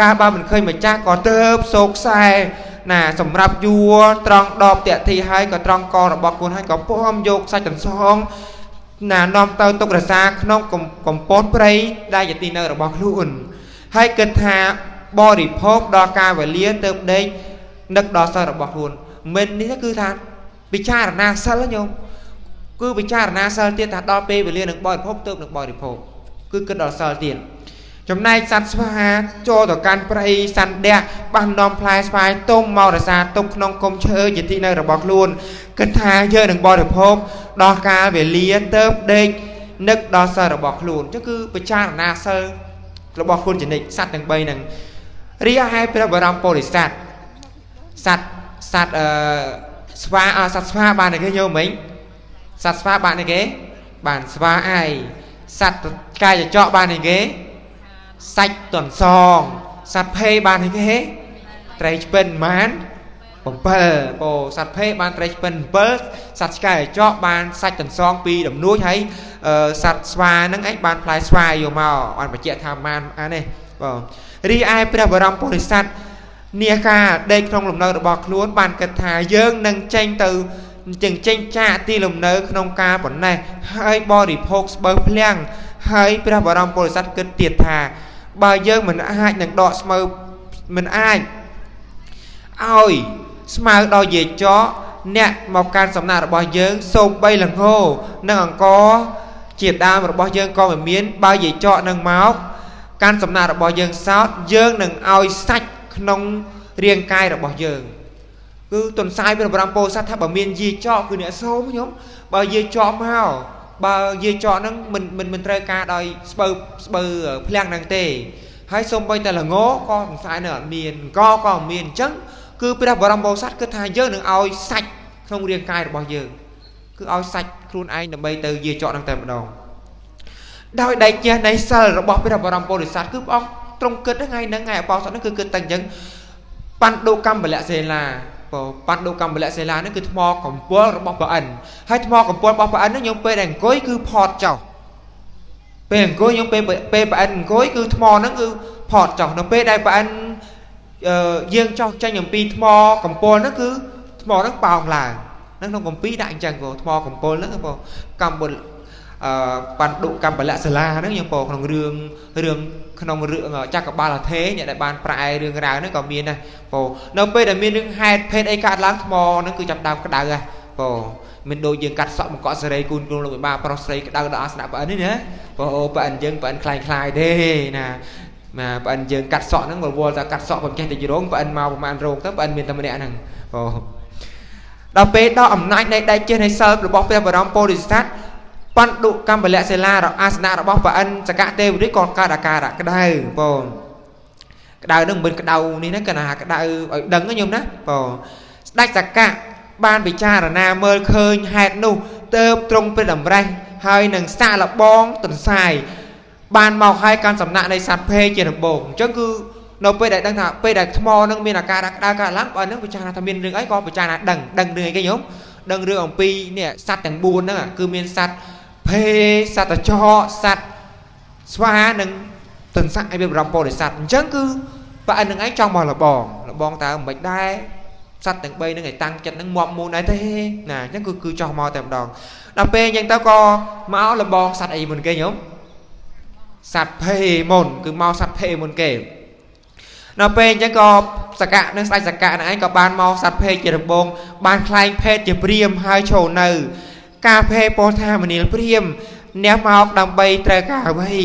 S1: កាលបើមិនឃើញម្ចាស់ក៏ទៅសោកខ្សែណាសម្រាប់យួរត្រង់ដបតាក់ទីហើយក៏ត្រង់ករបស់ខ្លួនហើយក៏ពំយកសាច់តន្សងណានាំទៅទុករសាក្នុងកំពតព្រៃដែលជាទីនៅរបស់ខ្លួនហើយគិតថាបរិភោគដល់កាលវេលាទៅដេកនឹកដល់សិលរបស់ខ្លួនមិននេះគឺថាពិចារណាសិលញោម គឺពិចារណាសិលទៀតថាដល់ពេលវេលានឹងបរិភោគទើបនឹងបរិភោគគឺគិតដល់សិលទៀតចំណែកសត្វស្វាចូលទៅកាន់ព្រៃសន្ទះបាននាំផ្លែស្វាយទុំមករសាទុកក្នុងគុំឈើជាទីនៅរបស់ខ្លួនគិតថាយើងនឹងបរិភោគដល់កាលវេលាទៅដេកនឹកដល់សិលរបស់ខ្លួនចឹងគឺពិចារណាសិលរបស់ខ្លួនចនិចសត្វទាំង3ហ្នឹងរីឯព្រះបរមពុរិស័ទសត្វសត្វអឺស្វាអសត្វស្វាបានតែគេយកមិញ សត្វស្វាបានតែគេ បានស្វាអាយសត្វកាយចកបានតែគេសាច់ទន្សងសត្វភេបានតែគេត្រីឆ្ពិនម៉ាន7ពោសត្វភេបានត្រីឆ្ពិន7សត្វឆ្កែចកបានសាច់ទន្សងពីដំនួចហើយសត្វស្វាហ្នឹងឯងបានផ្លែស្វាយកមកបានបញ្ជាក់ថាម៉ានអានេះបងរីឯព្រះបរមពុរិស័ទនាការដេកក្នុងលំនៅរបស់ខ្លួនបានគិតថាយើងនឹងចេញទៅ จึងចេញចាកទីលំនៅក្នុងការប៉ុណ្ណេះហើយបរិភោគស្បូវភ្លាំងហើយព្រះបរមពុរិស័ទគិតទៀតថា បើយើងមិនអាចនឹងដកស្មៅមិនអាចឲ្យស្មៅដល់យាយចកអ្នកមកកាន់សំណាក់របស់យើងសូម្បីលងោនិងអង្គជាដើមរបស់យើងក៏មិនមាន បើយាយចកនឹងមកកាន់សំណាក់របស់យើងសោតយើងនឹងឲ្យសាច់ក្នុងរាងកាយរបស់យើង គឺទុនសាយព្រះបរមពោធិសត្វថាបើមានយាយចកគឺអ្នកសូមខ្ញុំបើយាយចកមកបើយាយចកហ្នឹងមិនមិនមិនត្រូវការដោយស្បូវស្បូវភ្លាំងហ្នឹងទេហើយសូម្បីតែល្ងក៏សង្ស័យនៅអត់មានកក៏មិនមានអញ្ចឹងគឺព្រះបរមពោធិសត្វគិតថាយើងនឹងឲ្យសាច់ក្នុងរាងកាយរបស់យើងគឺឲ្យសាច់ខ្លួនឯងដើម្បីទៅយាយចកហ្នឹងតែម្ដងដោយដៃជះនៃសិលរបស់ព្រះបរមពោធិសត្វគឺព្រះអង្គទ្រង់គិតថ្ងៃហ្នឹងថ្ងៃអបោសតហ្នឹងគឺគិតតែអញ្ចឹងបណ្ឌុកម្មពលៈសេ ឡាបណ្ឌុកម្មពលៈសេឡាហ្នឹងគឺថ្មកម្ពល់របស់ព្រះអិនហើយថ្មកម្ពល់របស់ព្រះអិនហ្នឹងខ្ញុំពេលដែលអង្គុយគឺផតចោលពេលអង្គុយខ្ញុំពេលពេលព្រះអិនអង្គុយគឺថ្មហ្នឹងគឺផតចោលនៅពេលដែលព្រះអិនយើងចោះចេញអំពីថ្មកម្ពល់ហ្នឹងគឺថ្មហ្នឹងប៉ោងឡើងនៅក្នុងកម្ពីដាក់អញ្ចឹងថ្មកម្ពល់ហ្នឹងបងកម្ពុជា អឺបណ្ឌុកម្បលៈសាលាហ្នឹងខ្ញុំពោក្នុងរឿងរឿងក្នុងរឿងចក្របាលអធេអ្នកដែលបានប្រែរឿងរ៉ាវហ្នឹងក៏មានដែរពោនៅពេលដែលមានរឿងហេតុភេទអីកើតឡើងថ្មហ្នឹងគឺចាប់ដើមក្តៅហ่ะពោមិនដូចយើងកាត់សក់បង្កក់សេរីគូនគូនលោកវិបាប្រុសស្រីក្តៅដល់អាសនៈប្អិននេះណាពោប្អិនយើងប្អិនខ្លាំងខ្លាយទេណាណាប្អិនយើងកាត់សក់ហ្នឹងវល់វល់តែកាត់សក់បំចេះតែយរងប្អិនមកប្រហែលរងទៅប្អិនមានតែម្នាក់ហ្នឹងពោដល់ពេលដល់អំណាចនៃដែកចេះនៃសិលរបស់ព្រះបរមពោធិសត្វ បណ្ឌុកម្មពលៈសិលារអាសនៈរបស់ព្រះអិនសកៈទេវរាជក៏កើតអាការៈក្តៅបងក្តៅនឹងមិនក្តៅនេះណាកណាក្តៅឲ្យដឹងណាញោមណាបងស្ដេចសកៈបានពិចារណាមើលឃើញហេតុនោះទៅត្រង់ព្រះតម្រេះហើយនឹងសាកលបងទន្សាយបានមកឲ្យកាន់សំណាក់នៃសត្វភេជាដំបូងអញ្ចឹងគឺនៅពេលដែលដឹងថាពេលដែលថ្មនឹងមានអាការៈក្តៅកើតឡើងបើនឹងពិចារណាថាមានរឿងអីក៏ពិចារណាដឹងដឹងរឿងអីគេញោមដឹងរឿងអំពីនេះសត្វទាំង4ហ្នឹងគឺមានសត្វ ភេសត្វចកសត្វស្វានិងទន្សាក់ឲ្យវាបរំពោធិសត្វអញ្ចឹងគឺប្រអិននឹងឯងចង់មកលបងលបងតើមិនដែរសត្វទាំង3ហ្នឹងឲ្យតាំងចិត្តហ្នឹងមាប់មូនដែរទេណាអញ្ចឹងគឺគឺចោះមកតែម្ដងដល់ពេលអញ្ចឹងទៅក៏មកលបងសត្វអីមុនគេញោមសត្វភេមុនគឺមកសត្វភេមុនគេនៅពេលអញ្ចឹងក៏សកៈនឹងស្ដេចសកៈនឹងឯងក៏បានមកសត្វភេទជាដំបងបានខ្លែងភេទជាព្រាមហើយចូលនៅ ការភេពោលថាមនាលព្រាមអ្នកមកដើម្បីត្រូវការអ្វី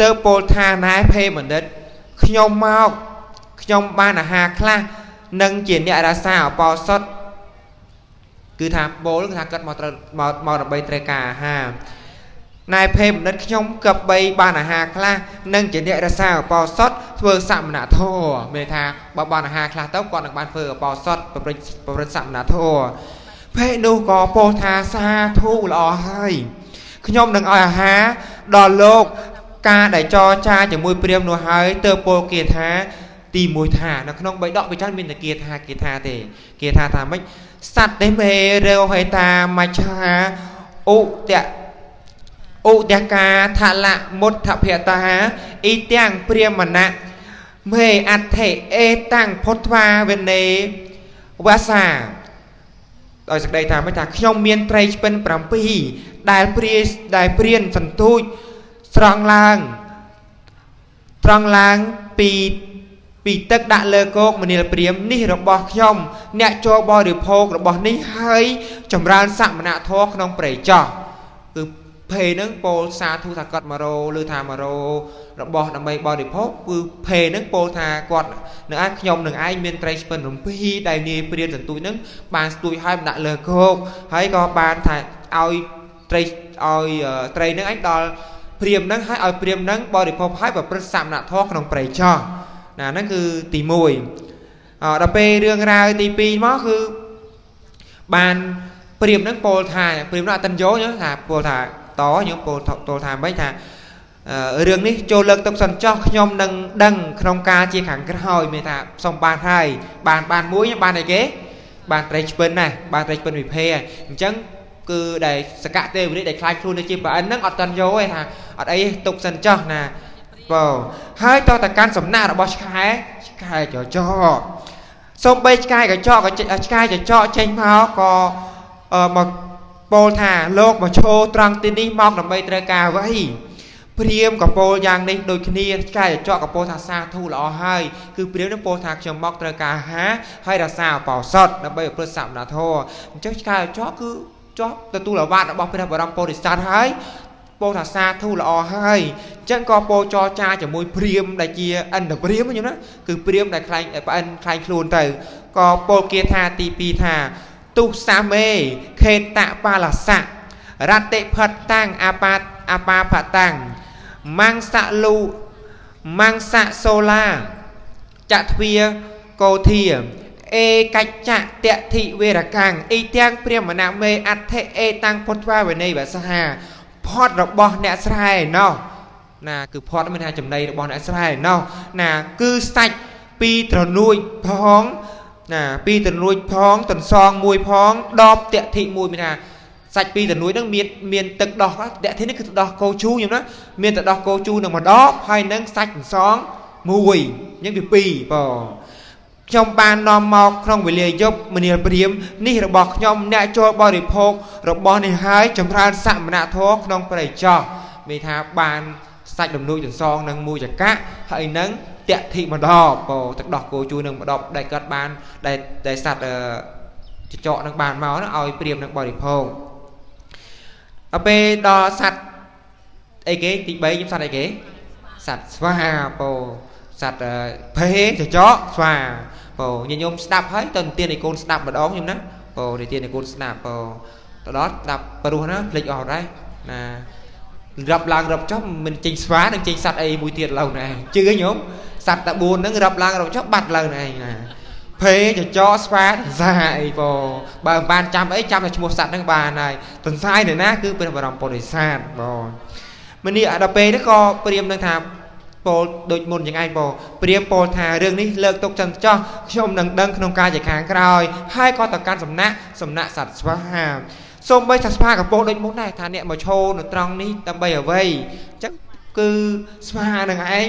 S1: ទៅពោលថាណែភេបណ្ឌិតខ្ញុំមកខ្ញុំបានអាហារខ្លះនឹងជាអ្នករាសាអបោសុតគឺថាពោលគឺថាគាត់មកត្រូវមកមកដើម្បីត្រូវការអាហារណែភេបណ្ឌិតខ្ញុំកបីបានអាហារខ្លះនឹងជាអ្នករសាអបោសុតធ្វើសមណធម៌មានថាបើបានអាហារខ្លះទៅគាត់នឹងបានធ្វើអបោសុតប្រព្រឹត្តប្រព្រឹត្តសមណធម៌ ភេនោះក៏ពោលថាសាធុល្អហើយខ្ញុំនឹងឲ្យអាហារដល់លោកការដែលចរចាជាមួយព្រាមនោះហើយទៅពោលគាថាទី1ថានៅក្នុងបៃដកបិចានមានតែគាថាគាថាទេគាថាថាម៉េចសត្វទេមេរោហេតាមច្ឆាឧតៈឧទកាថលមុទ្ធភតាអ៊ីទាំងព្រាមណៈមេអដ្ឋិអេតាំងពុទ្ធវាវេនេវាសា ដោយសេចក្តីថាមិនថាខ្ញុំមានត្រីឆ្ពិន7ដែលព្រាដែលព្រានសន្ទូចស្រង់ឡើងត្រង់ឡើងពីពីទឹកដាក់លើគោកមនាលព្រាមនេះរបស់ខ្ញុំ អ្នកចូលបរិភោគរបស់នេះហើយចម្រើនសមណធម៌ក្នុងព្រៃចោះគឺភេនឹងពោលសាធុថាគាត់មករោឬថាមករោ របស់ដើម្បីបរិភោគគឺភេនឹងពោលថាគាត់នឹងឯងខ្ញុំនឹងឯងមានត្រីស្ពិនរំពីដែលនាយព្រានសន្ទួយនឹងបានស្ទួយហើយដាក់លើគោកហើយក៏បានថាឲ្យត្រីឲ្យត្រីនឹងឯងដល់ព្រាមនឹងហើយឲ្យព្រាមនឹងបរិភោគហើយប្រព្រឹត្តសមណធម៌ក្នុងព្រៃចោះណាហ្នឹងគឺទី1អដល់ពេលរឿងរ៉ាវទី2មកគឺបានព្រាមហ្នឹងពោលថាព្រាមនោះអតិនយោថាពោលថាតខ្ញុំពោលតលថាមិនថា រឿងនេះចូលលើកទុកសិនចោះខ្ញុំនឹងដឹងក្នុងការជាខាងក្រោយមានថាសុំបានហើយបានបានមួយបានអីគេបានត្រីឆ្ពិនណាបានត្រីឆ្ពិនវិភេអញ្ចឹងគឺដែលសកទេវនេះដែលខ្លាចខ្លួនទៅជាប្រអិនហ្នឹងអត់តន់យកទេថាអត់អីទុកសិនចោះណាបងហើយតទៅកាន់សំណាក់របស់ឆ្កែឆ្កែចចសូម្បីឆ្កែកញ្ចក់ឆ្កែចចចេញមកក៏មកពោលថាលោកមកឈោត្រង់ទីនេះមកដើម្បីត្រូវការអ្វី ព្រាមកពោលយ៉ាងនេះដូចគ្នាឆ្កែចចកពោលថាសាធុល្អហើយគឺព្រាមនឹងពោលថាខ្ញុំមកត្រូវការហាហើយរសាអបោសតដើម្បីប្រព្រឹត្តសមណធម៌អញ្ចឹងឆ្កែចចគឺចោះទទួលអាវ៉ាត់របស់ព្រះបរមពុរិស័ទហើយពោលថាសាធុល្អហើយអញ្ចឹងក៏ពោលចរចាជាមួយព្រាមដែលជាអន្តព្រាមខ្ញុំណាគឺព្រាមដែលខ្លាញ់ប្អិនខ្លាញ់ខ្លួនទៅក៏ពោលគាថាទី2ថាទុសាមេខេតបាលសៈរតិផតតាំងអបាអបាផតាំង មង្សលុមង្សសូឡាចទ្វាកោធាអេកច្ចៈតតិវេរកាំងអ៊ីទាំងព្រាមណមេអដ្ឋិអេតាំងពុទ្ធវាវេនីវសាហាផាត់របស់អ្នកស្រែណោះណាគឺផាត់មានថាចំណីរបស់អ្នកស្រែណោះណាគឺសាច់ពីត្រនួចផងណាពីត្រនួចផងតន្សងមួយផងដបតតិមួយមានថា សាច់ពីត្រនួចហ្នឹងមានមានទឹកដោះតតិនេះគឺទឹកដោះគោជូរខ្ញុំណាមានទឹកដោះគោជូរនឹងមួយដបហើយនឹងសាច់តន្សងមួយអញ្ចឹងវា2បងខ្ញុំបាននាំមកក្នុងវេលាយប់មនាលព្រាមនេះរបស់ខ្ញុំអ្នកចូលបរិភោគរបស់នេះហើយចម្រើនសមណធម៌ក្នុងប្រៃចោះមានថាបានសាច់ដំនួចទាំងសងនឹងមួយចកៈហើយនឹងតតិម្ដបពោទឹកដោះគោជូរនឹងម្ដបដែលគាត់បានដែលដែលសัตว์ចចកនឹងបានមកនោះឲ្យព្រាមនឹងបរិភោគ ដល់ពេលដល់សัตว์អីគេទី3ខ្ញុំសัตว์អីគេសัตว์ស្វាពោសัตว์ភេចចកស្វាពោញាតិញោមស្ដាប់ហើយទៅនិទានឲ្យកូនស្ដាប់ម្ដងខ្ញុំណាពោនិទានឲ្យកូនស្ដាប់ពោទៅដល់ស្ដាប់ព្រោះណាភ្លេចអស់ហើយណារាប់ឡើងរាប់ចុះមិនចេញស្វានឹងចេញសัตว์អីមួយទៀតឡូវណែជឿញោមសัตว์តែ4ហ្នឹងរាប់ឡើងរាប់ចុះបាត់ឡូវណែណា ភេចចស្វាសាអីពោបើមិនបានចាំអីចាំតែឈ្មោះសัตว์ហ្នឹងបានហើយទន្សាយនៅណាគឺព្រះបរមពុទ្ធិសាទបងមនីដល់ពេលនេះក៏ព្រាមនឹងថាពោលដូចមុនយ៉ាងឯងពោព្រាមពោលថារឿងនេះលើកទុកចិនចោះខ្ញុំនឹងដឹងក្នុងការជាខាងក្រោយហើយក៏ទៅកាន់សំណាក់សំណាក់សត្វស្វាសូមបីថាស្វាកពោដូចមុនដែរថាអ្នកមកឈោនៅត្រង់នេះដើម្បីអ្វីអញ្ចឹងគឺស្វានឹងឯង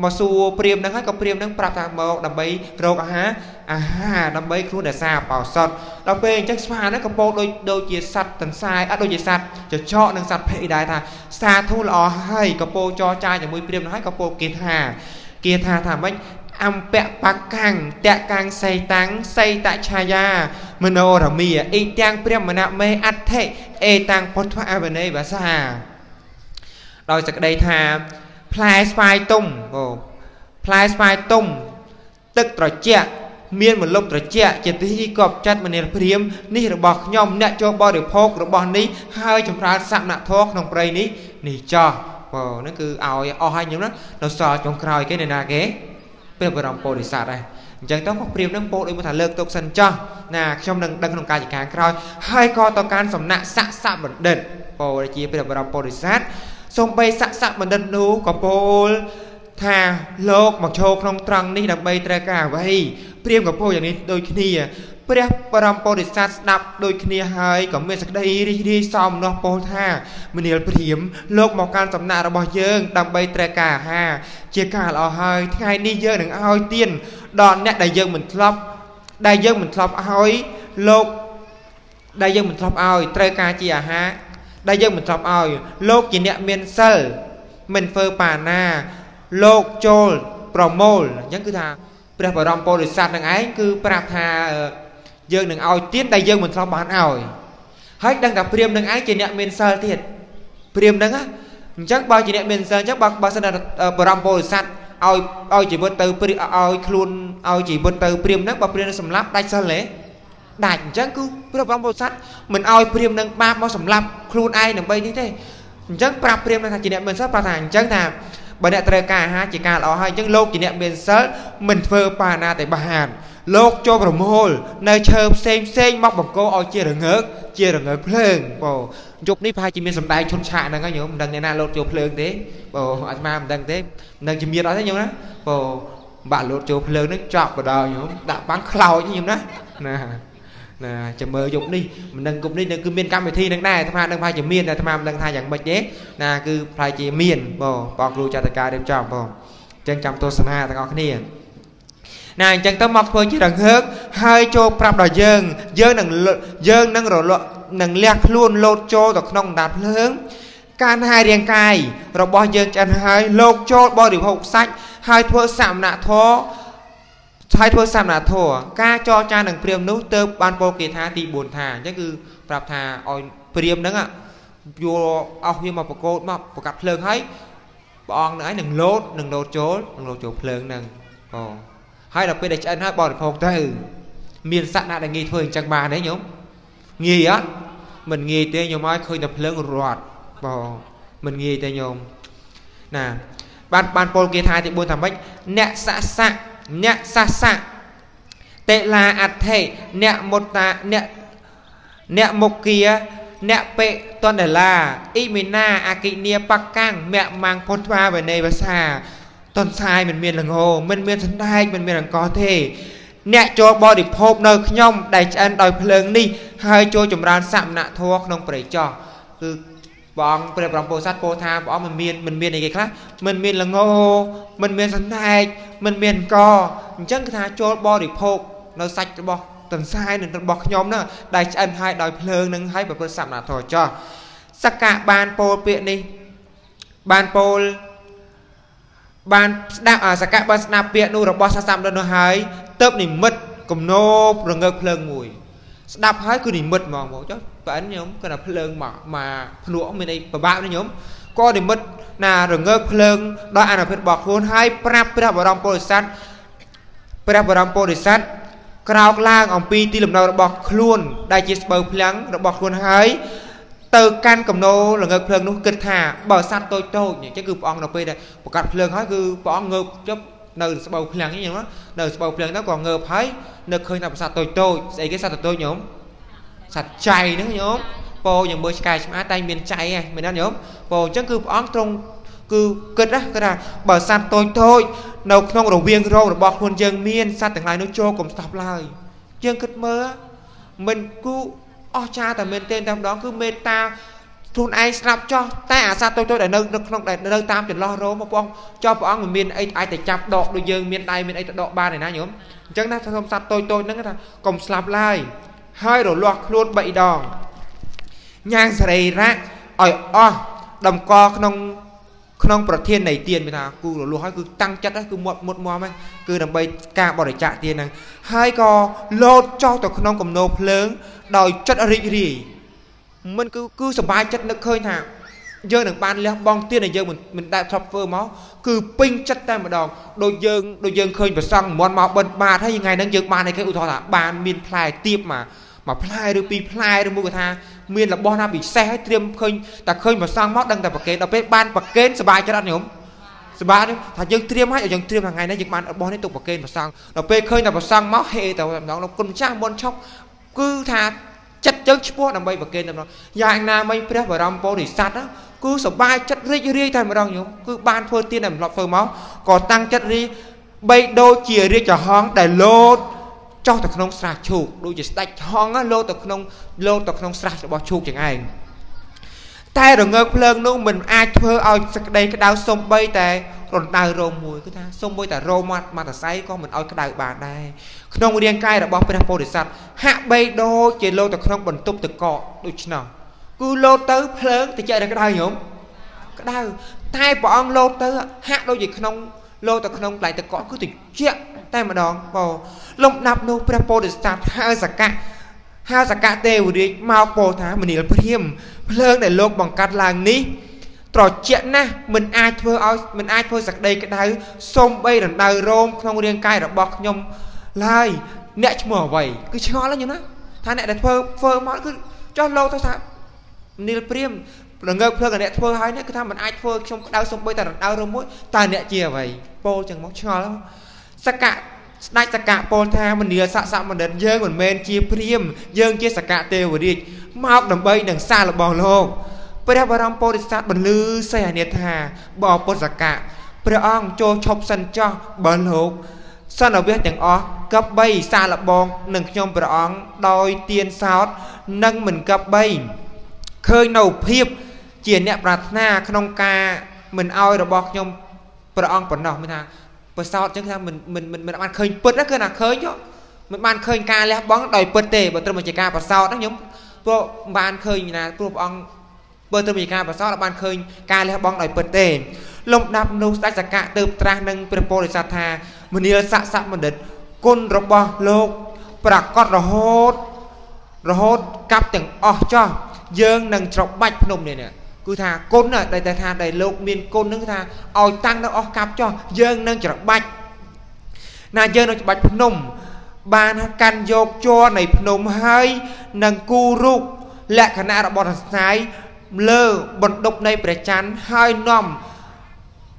S1: មកសួរព្រាមនឹងហើយក៏ព្រាមនឹងប្រាប់ថាមកដើម្បីរកអាហារអាហារដើម្បីខ្លួនរសាបោសតដល់ពេលអញ្ចឹងស្វាហ្នឹងក៏ពោលដូចដូចជាសត្វតន្សាយអត់ដូចជាសត្វចចកនិងសត្វភេដែរថាសាធុល្អហើយក៏ពោលចរចាជាមួយព្រាមនឹងហើយក៏ពោលគេថាគេថាថាម៉េចអំពៈបកាំងតកាំងសីតាំងសីតឆាយាមโนរមីអ៊ីទាំងព្រាមណៈមេអដ្ឋិអេតាំងពុទ្ធអវនេវាសាដោយសក្តីថា ផ្លែស្វាយទុំអូផ្លែស្វាយទុំទឹកត្រជាក់មានមលុបត្រជាក់ជាទីកប់ចិត្តមនាលព្រាមនេះរបស់ខ្ញុំអ្នកចូលបរិភោគរបស់នេះហើយចម្រើនសក្ណធម៌ក្នុងព្រៃនេះនេះចោះបងហ្នឹងគឺឲ្យអស់ហើយខ្ញុំណានៅសល់ចុងក្រោយគេនៅណាគេព្រះបរមពុរិស័ទដែរអញ្ចឹងទៅក៏ព្រាមនឹងពោលដូចថាលើកទុកសិនចោះណាខ្ញុំនឹងដឹងក្នុងការចការក្រោយហើយក៏ទៅការសំណាក់ស័កសៈបណ្ឌិតពោលជាព្រះបរមពុរិស័ទ សំបីស័កសៈបណ្ឌិតនោះក៏ពោលថាលោកមកចូលក្នុងត្រង់នេះដើម្បីត្រូវការអ្វីព្រាមក៏ពោលយ៉ាងនេះដូចគ្នាព្រះបរមពុរិស័ទស្ដាប់ដូចគ្នាហើយក៏មានសេចក្តីរីករាយសោមនោះពោលថាមនាលព្រាមលោកមកកាន់សំណាក់របស់យើង ដើម្បីត្រូវការអាហារជាការល្អហើយថ្ងៃនេះយើងនឹងឲ្យទានដល់អ្នកដែលយើងមិនធ្លាប់ដែលយើងមិនធ្លាប់ឲ្យលោកដែលយើងមិនធ្លាប់ឲ្យត្រូវការជាអាហារ ដែលយើងមិនធ្លាប់ឲ្យលោកជាអ្នកមានសិលមិនធ្វើបាណាលោកចូលប្រមូលអញ្ចឹងគឺថាព្រះបរមពុរិស័ទនឹងឯងគឺប្រាប់ថាយើងនឹងឲ្យទៀនដែលយើងមិនធ្លាប់បានឲ្យហើយដឹងថាព្រាមនឹងឯងជាអ្នកមានសិលទៀតព្រាមនឹងអញ្ចឹងបើជាអ្នកមានសិលអញ្ចឹងបើបើសិនបរមពុរិស័ទឲ្យឲ្យជីវិតទៅឲ្យខ្លួនឲ្យជីវិតទៅព្រាមនឹងបើព្រាមនឹងសម្លាប់ដាច់សិលទេ ដាច់អញ្ចឹងគឺព្រះបរមពុរិស័ទមិនឲ្យព្រាមនឹងបាបមកសម្លាប់ខ្លួនឯងដើម្បីនេះទេអញ្ចឹងប្រាប់ព្រាមនឹងថាជាអ្នកមានសិលប្រាប់ថាអញ្ចឹងថាបើអ្នកត្រូវការអាហារជាការល្អហើយអញ្ចឹងលោកជាអ្នកមានសិលមិនធ្វើបាណាតែបានលោកចូលប្រមូលនៅឈើផ្សេងផ្សេងមកបង្កឲ្យជារងើកជារងើកភ្លើងបងយប់នេះប្រហែលជាមានសម្ដែងឈុនឆាកហ្នឹងហើយញោមមិនដឹងអ្នកណាលោតចូលភ្លើងទេបងអាត្មាមិនដឹងទេមិនដឹងជាមានអត់ទេញោមណាបងបាក់លោតចូលភ្លើងហ្នឹងចប់បដញោមដាក់បាំងខ្លោចញោមណាណា ណាចាំមើលយប់នេះមិនដឹងយប់នេះគឺមានកម្មវិធីនឹងដែរអាត្មាដឹងថាជាមានតែអាត្មាមិនដឹងថាយ៉ាងម៉េចទេណាគឺប្រហែលជាមានបងបងគ្រូចាត់ការរៀបចំបងអញ្ចឹងចាំទស្សនាទាំងអស់គ្នាណាអញ្ចឹងទៅមកធ្វើជារងើកហើយចូលប្រាប់ដល់យើងយើងនឹងយើងនឹងរលក់នឹងលះខ្លួនលោតចូលទៅក្នុងដាតភ្លើងការហើយរាងកាយរបស់យើងឆ្អិនហើយលោកចូលបរិភោគសាច់ហើយធ្វើសមណធម៌ ហើយធ្វើសមណធម៌ការចរចានឹងព្រាមនោះទៅបានពោលគេថាទី4ថាអញ្ចឹងគឺប្រាប់ថាឲ្យព្រាមហ្នឹងយកអស់វាមកប្រកោតមកប្រកាត់ភ្លើងហើយព្រះអង្គនឹងឯងនឹងលោតនឹងលោតចូលនឹងលោតចូលភ្លើងហ្នឹងអូហើយដល់ពេលដែលឆ្អិនហើយបរិភោគទៅមានសក្តាដែលងាយធ្វើអញ្ចឹងបានទេញោមងាយអត់មិនងាយទេញោមឲ្យឃើញតែភ្លើងរត់បងមិនងាយទេញោមណាបានបានពលគេថាទី4ថាម៉េចអ្នកស័កស័ក អ្នកសះស័កតេឡាអត្ថិអ្នកមុតតាអ្នកអ្នកមុគគាអ្នកពេតនដឡាអ៊ីមីណាអាគិនីបកាំងមគ្គម៉ាំងពុនថ្វាវនេវសាតនសាយមិនមានលងោមិនមានសណ្ដែកមិនមានអង្ករទេអ្នកចូលបរិភោគនៅខ្ញុំដែលឆ្អិនដោយភ្លើងនេះហើយចូលចម្រើនសមណធម៌ក្នុងព្រៃចោះគឺ ព្រះអង្គព្រះបរមពុទ្ធសាសពោលថាព្រះអង្គមិនមានមិនមានអីគេខ្លះមិនមានលងោមិនមានសណ្ដែកមិនមានកអញ្ចឹងគឺថាចូលបរិភោគនៅសាច់របស់ទន្សាយនឹងរបស់ខ្ញុំហ្នឹងដែលឆ្អិនហើយដោយភ្លើងនឹងហើយប្រព្រឹត្តសមណធម៌ចោះសក្កាបានពោលពាក្យនេះបានពោលបានស្ដាប់អាសកៈបានស្ដាប់ពាក្យនោះរបស់សាសនានោះហើយទៅនិមិត្តគំនោរងើកភ្លើងមួយ ស្ដាប់ហើយគឺនិមិត្តហ្មងបងចុះ បើអិនខ្ញុំគាត់ថាភ្លើងមកមកភ្នក់មានអីពិបាកណាខ្ញុំក៏និមិត្តណារងើកភ្លើងដល់អនុភិតរបស់ខ្លួនហើយប្រាប់ព្រះបរមពុរិស័ទព្រះបរមពុរិស័ទក្រោកឡើងអំពីទីលំនៅរបស់ខ្លួន ដែលជាស្បូវភ្លាំងរបស់ខ្លួនហើយទៅកាន់កំណោល្ងើកភ្លើងនោះគិតថាបើសัตว์តូចតូចអញ្ចឹងគឺព្រះអង្គនៅពេលដែលប្រកាសភ្លើងហើយគឺព្រះអង្គងើបជប់នៅស្បូវភ្លាំងហ្នឹងណានៅស្បូវភ្លើងហ្នឹងក៏ងើបហើយនៅឃើញថាប្រសាទតូចតូចស្អីគេសត្វតូចញោម សត្វចៃហ្នឹងញោមពោយើងមើលឆ្កែឆ្មាតែមានចៃហ្នឹងមែនទេញោមពោអញ្ចឹងគឺព្រះអង្គទ្រង់គឺគិតណាគាត់ថាបើសត្វតូចតូចនៅក្នុងរវាងរោងរបស់ខ្លួនយើងមានសត្វទាំងឡាយនោះចូលកុំស្ដាប់ឡើយយើងគិតមើលមិនគូអស្ចារ្យតែមែនទែនតែម្ដងគឺមេត្តាខ្លួនឯងស្លាប់ចោះតែអាសត្វតូចតូចដែលនៅក្នុងដែលនៅតាមចន្លោះរោមព្រះអង្គចោះព្រះអង្គមិនមានអីអាចទៅចាប់ដកដូចយើងមានដៃមានអីទៅដកបានឯណាញោមអញ្ចឹងណាសូមសត្វតូចតូចហ្នឹងថាកុំស្លាប់ឡើយ ហើយរលាស់ខ្លួន3ដងញ៉ាងសរីរៈឲ្យអស់តម្កក្នុងក្នុងប្រធាននៃទានមានថាគូរលុះហើយគឺតាំងចិត្តគឺមាត់មុតមមហ្នឹងគឺដើម្បីការបរិច្ចាគទានហ្នឹងហើយក៏លោតចោះទៅក្នុងគំនោភ្លើង ដោយចិត្តរីករាយមិនគឺគឺសប្បាយចិត្តនឹកឃើញថា យើងនឹងបានលះបង់ទានដែលយើងមិនដែលធ្លាប់ធ្វើមកគឺពេញចិត្តតែម្ដងដូចយើងដូចយើងឃើញប្រសង់មន់មកបិណ្ឌបាតហើយថ្ងៃហ្នឹងយើងបានអីគេឧទាហរណ៍ថាបានមានផ្លែទៀបមកមួយផ្លែឬពីរផ្លែឬមួយក៏ថាមានរបស់ណាពិសេសហើយត្រៀមឃើញតែឃើញប្រសង់មកដឹងតែប្រកេនដល់ពេលបានប្រកេនសប្បាយចិត្តអត់ញោមសប្បាយថាយើងត្រៀមឲ្យយើងត្រៀមថ្ងៃនេះយើងបានរបស់នេះទុកប្រកេនប្រសង់ដល់ពេលឃើញតែប្រសង់មកហេតែម្ដងគុណម្ចាស់មុនឈប់គឺថា ចិត្តយើងឈ្មោះដើម្បីប្រគេនតែម្ដងយ៉ាងណាមិញព្រះបរមពុរិស័ទគឺសบายចិត្តរីករាយតែម្ដងញោមគឺបានធ្វើទានតែម្លប់ធ្វើមកក៏តាំងចិត្តរីបីដូចជារាជហង្សដែលលោតចោះទៅក្នុងស្រះឈូកដូចជាស្ដេចហង្សលោតទៅក្នុងលោតទៅក្នុងស្រះរបស់ឈូកចឹងឯង តែរងើកភ្លើងនោះមិនអាចធ្វើឲ្យសក្តីក្តៅសំបីតែរណ្ដៅរោមមួយគឺថាសំបីតែរោមមាត់មាត់ស័យក៏មិនឲ្យក្តៅបានដែរក្នុងរាងកាយរបស់ព្រះពោធិសត្វហាក់បីដូចជាលោទៅក្នុងបន្ទប់ទឹកកកដូច្នោះគឺលោទៅភ្លើងតិចតែក្តៅញោមក្តៅតែព្រះអង្គលោទៅហាក់ដូចជាក្នុងលោកទៅក្នុងកន្លែងទឹកកកគឺតិចតែម្ដងបងលំដាប់នោះព្រះពោធិសត្វហៅសកៈ ហៅសកៈទេវរាជមកពោលថាមនាលព្រាមភ្លើងដែលលោកបង្កាត់ឡើងនេះត្រជាក់ណាស់មិនអាចធ្វើឲ្យមិនអាចធ្វើសក្តីក្តៅសូមបីរណ្ដៅរោមក្នុងរាងកាយរបស់ខ្ញុំឡើយអ្នកឈ្មោះអ្វីគឺឆ្ងល់ហ្នឹងណាថាអ្នកដែលធ្វើធ្វើមកគឺចោះលោកទៅថានីលព្រាមរងើបភ្លើងអ្នកធ្វើឲ្យនេះគឺថាមិនអាចធ្វើខ្ញុំក្តៅសំបីតែរណ្ដៅរមួយតើអ្នកជាអ្វីពោលចឹងមកឆ្ងល់សកៈ ស្ដេចសកៈពោលថាមនាលស័កសមណ្ឌិតយើងមិនមែនជាព្រាមយើងជាសកៈទេវរាជមកដើម្បីនឹងសាររបស់លោកព្រះបរមពុរិស័ទបន្លឺសេះអានិថាបបពុទ្ធសកៈព្រះអង្គចូលឈប់សិនចោះបើលោកសន្និវិសទាំងអស់កັບ3សាលបងនឹងខ្ញុំព្រះអង្គដោយទៀនសោតនិងមិនកັប3ឃើញនៅភាពជាអ្នកប្រាថ្នាក្នុងការមិនអោយរបស់ខ្ញុំព្រះអង្គប៉ុណ្ណោះមានថា ប្រសោតចឹងថាមិនមិនមិនបានឃើញពិតគឺណាឃើញមិនបានឃើញការលះបង់ដោយពិតទេបើត្រឹមជាការប្រសោតហ្នឹងខ្ញុំព្រោះបានឃើញណាព្រោះព្រះអង្គបើត្រឹមជាការប្រសោតបានឃើញការលះបង់ដោយពិតទេលំដាប់នោះស្ដេចសកៈទៅត្រាស់នឹងព្រះពោធិសត្វថាមនាលស័កសបណ្ឌិតគុណរបស់លោកប្រកាសរហូតរហូតកាប់ទាំងអស់ចោះយើងនឹងច្របាច់ភ្នំនេះ គឺថាគុណដែលតែថាដែលលោកមានគុណនឹងថាឲ្យតាំងនៅអស់កាប់ចោះយើងនឹងច្របាច់ណាយើងនឹងច្របាច់ភ្នំ បានកាន់យកជ័រនៃភ្នំហើយនឹងគូរូបលក្ខណៈរបស់សរសៃលើបណ្ដុកនៃព្រះច័ន្ទហើយនាំ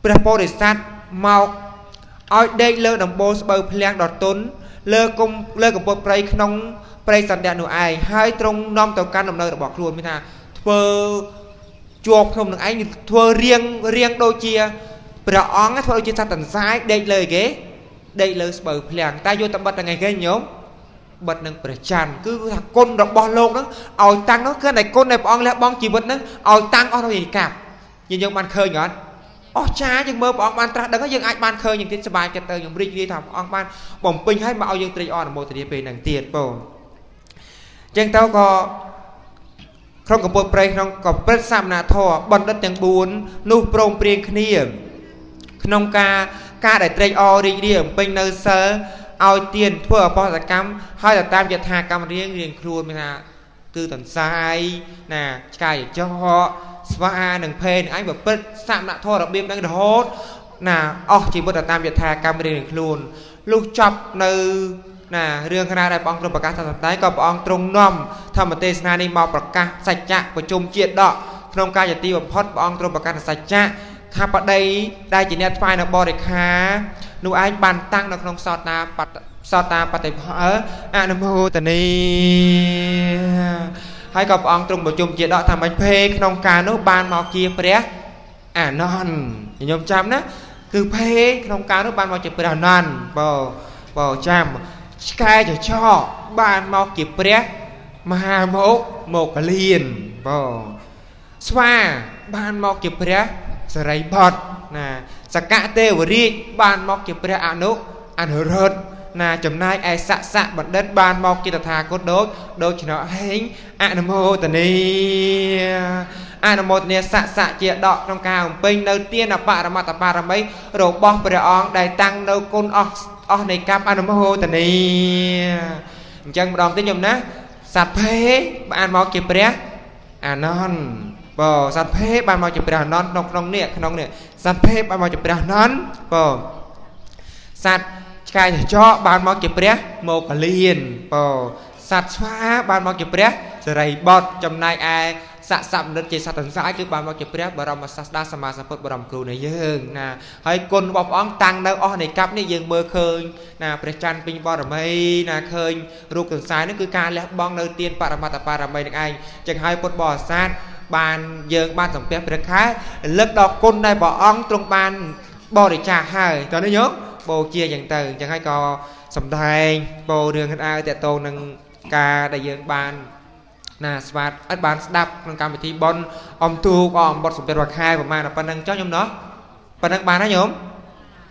S1: ព្រះពោធិសត្វមកឲ្យដេកលើដំបូលស្បូវភ្លៀងដ៏ទន់លើគុំលើកំពតព្រៃក្នុងព្រៃសន្តិនោះឯងហើយទ្រង់នាំទៅកាន់ដំណើររបស់ខ្លួនមានថាធ្វើ ជាប់ក្នុងនឹងឯងធ្វើរៀងរៀងដូចជាព្រះអង្គធ្វើដូចជាសត្វតន្សាយដេកលើគេដេកលើស្បូវភ្លៀងតែយកតបិតថ្ងៃគេញោមបិទនឹងព្រះច័ន្ទគឺថាគុណរបស់លោកហ្នឹងឲ្យតាំងនោះគឺតែគុណដែលព្រះអង្គលះបង់ជីវិតហ្នឹងឲ្យតាំងអស់នៅយីកាប់យើងយើងបានឃើញអត់អស់ចាយើងមើលព្រះអង្គបានត្រាស់ដឹងយើងអាចបានឃើញយ៉ាងទៀតសบายចិត្តទៅខ្ញុំរីករាយថាព្រះអង្គបានបំពេញឲ្យមកឲ្យយើងត្រេកអរអនុមោទនាពេលហ្នឹងទៀតបងអញ្ចឹងទៅក៏ ក្នុងកម្ពុជាប្រៃក្នុងក៏ព្រឹត្តសមណាធរបណ្ឌិតទាំង4នោះព្រមព្រៀងគ្នា ក្នុងការការដែលត្រេកអររីករាយបំពេញនៅសិលឲ្យទៀនធ្វើអបោសកម្មហើយទៅតាមយថាកម្មរៀងរៀងខ្លួនមានថាគឺតន្សាយណាឆ្កាយចោស្វានិងភេនអញប្រព្រឹត្តសមណធម៌របៀបហ្នឹងរហូតណាអស់ជីវិតទៅតាមយថាកម្មរៀងខ្លួនលុះចប់នៅ ណារឿងគណៈដែលព្រះអង្គទ្រង់ប្រកាសថាសម្ដែងក៏ព្រះអង្គទ្រង់នាំធម្មទេសនានេះមកប្រកាសសច្ចៈប្រជុំជាតិដកក្នុងការយទីបំផុតព្រះអង្គទ្រង់ប្រកាសសច្ចៈថាបដីដែលជាអ្នកថ្វាយនៅបរិខានោះឯងបានតាំងនៅក្នុងសោតាបតសោតាបតិផលអនុមោទនីហើយក៏ព្រះអង្គទ្រង់ប្រជុំជាដកថាមិនភេក្នុងការនោះបានមកជាព្រះអានន្ទខ្ញុំចាំណាគឺភេក្នុងការនោះបានមកជាព្រះអានន្ទបើបើចាំ ឆ្កែចចកបានមកជាព្រះមហាមកមកលៀនបងស្វាបានមកជាព្រះសរិបតណាសកៈទេវរាជបានមកជាព្រះអនុអនុរុទ្ធណាចំណាយឯស័កស័កបណ្ឌិតបានមកជាតថាគតដូចដូចឆ្នោហេងអនុមោទនីអនុមោទនាស័កស័កជាដកក្នុងការបំពេញនៅទានបរមត្តបារមីរបស់ព្រះអង្គដែលតាំងនៅគុណអស់ អស់នៃកម្មអនុមោទនីអញ្ចឹងម្ដងទៀតខ្ញុំណាសត្វភេបានមកជាព្រះអានន្ទបើសត្វភេបានមកជាព្រះអានន្ទក្នុងក្នុងនេះក្នុងនេះសត្វភេបានមកជាព្រះអានន្ទបើសត្វឆ្កែចចកបានមកជាព្រះមកលៀនបើសត្វស្វាបានមកជាព្រះសរីបតចំណែកឯ ស័កសបណ្ឌិតជាសត្វទាំងសាយគឺបានមកជាព្រះបរមសាស្តាសម្មាសម្ពុទ្ធបរមគ្រូនៃយើងណាហើយគុណរបស់ព្រះអង្គតាំងនៅអស់នៃកັບនេះយើងមើលឃើញណាព្រះច័ន្ទពេញបរមីណាឃើញរូបទាំងសាយនេះគឺការលះបង់នៅទានបរមត្តបរមីនឹងឯងចឹងហើយពុទ្ធបរិស័ទបានយើងបានសំពះព្រះខែរលឹកដល់គុណដែលព្រះអង្គទ្រង់បានបរិច្ចាគហើយតើនេះយោបូជាយ៉ាងទៅអញ្ចឹងហើយក៏សំដែងពោរឿងកណ្ដាលតកតងនឹងការដែលយើងបាន ណាស្វាតអត់បានស្ដាប់ក្នុងកម្មវិធីប៉ុនអំទូកអំបត់សំពេតវខែប្រហែលប៉ុណ្្នឹងចុះខ្ញុំណោះប៉ុណ្្នឹងបានហើយញោម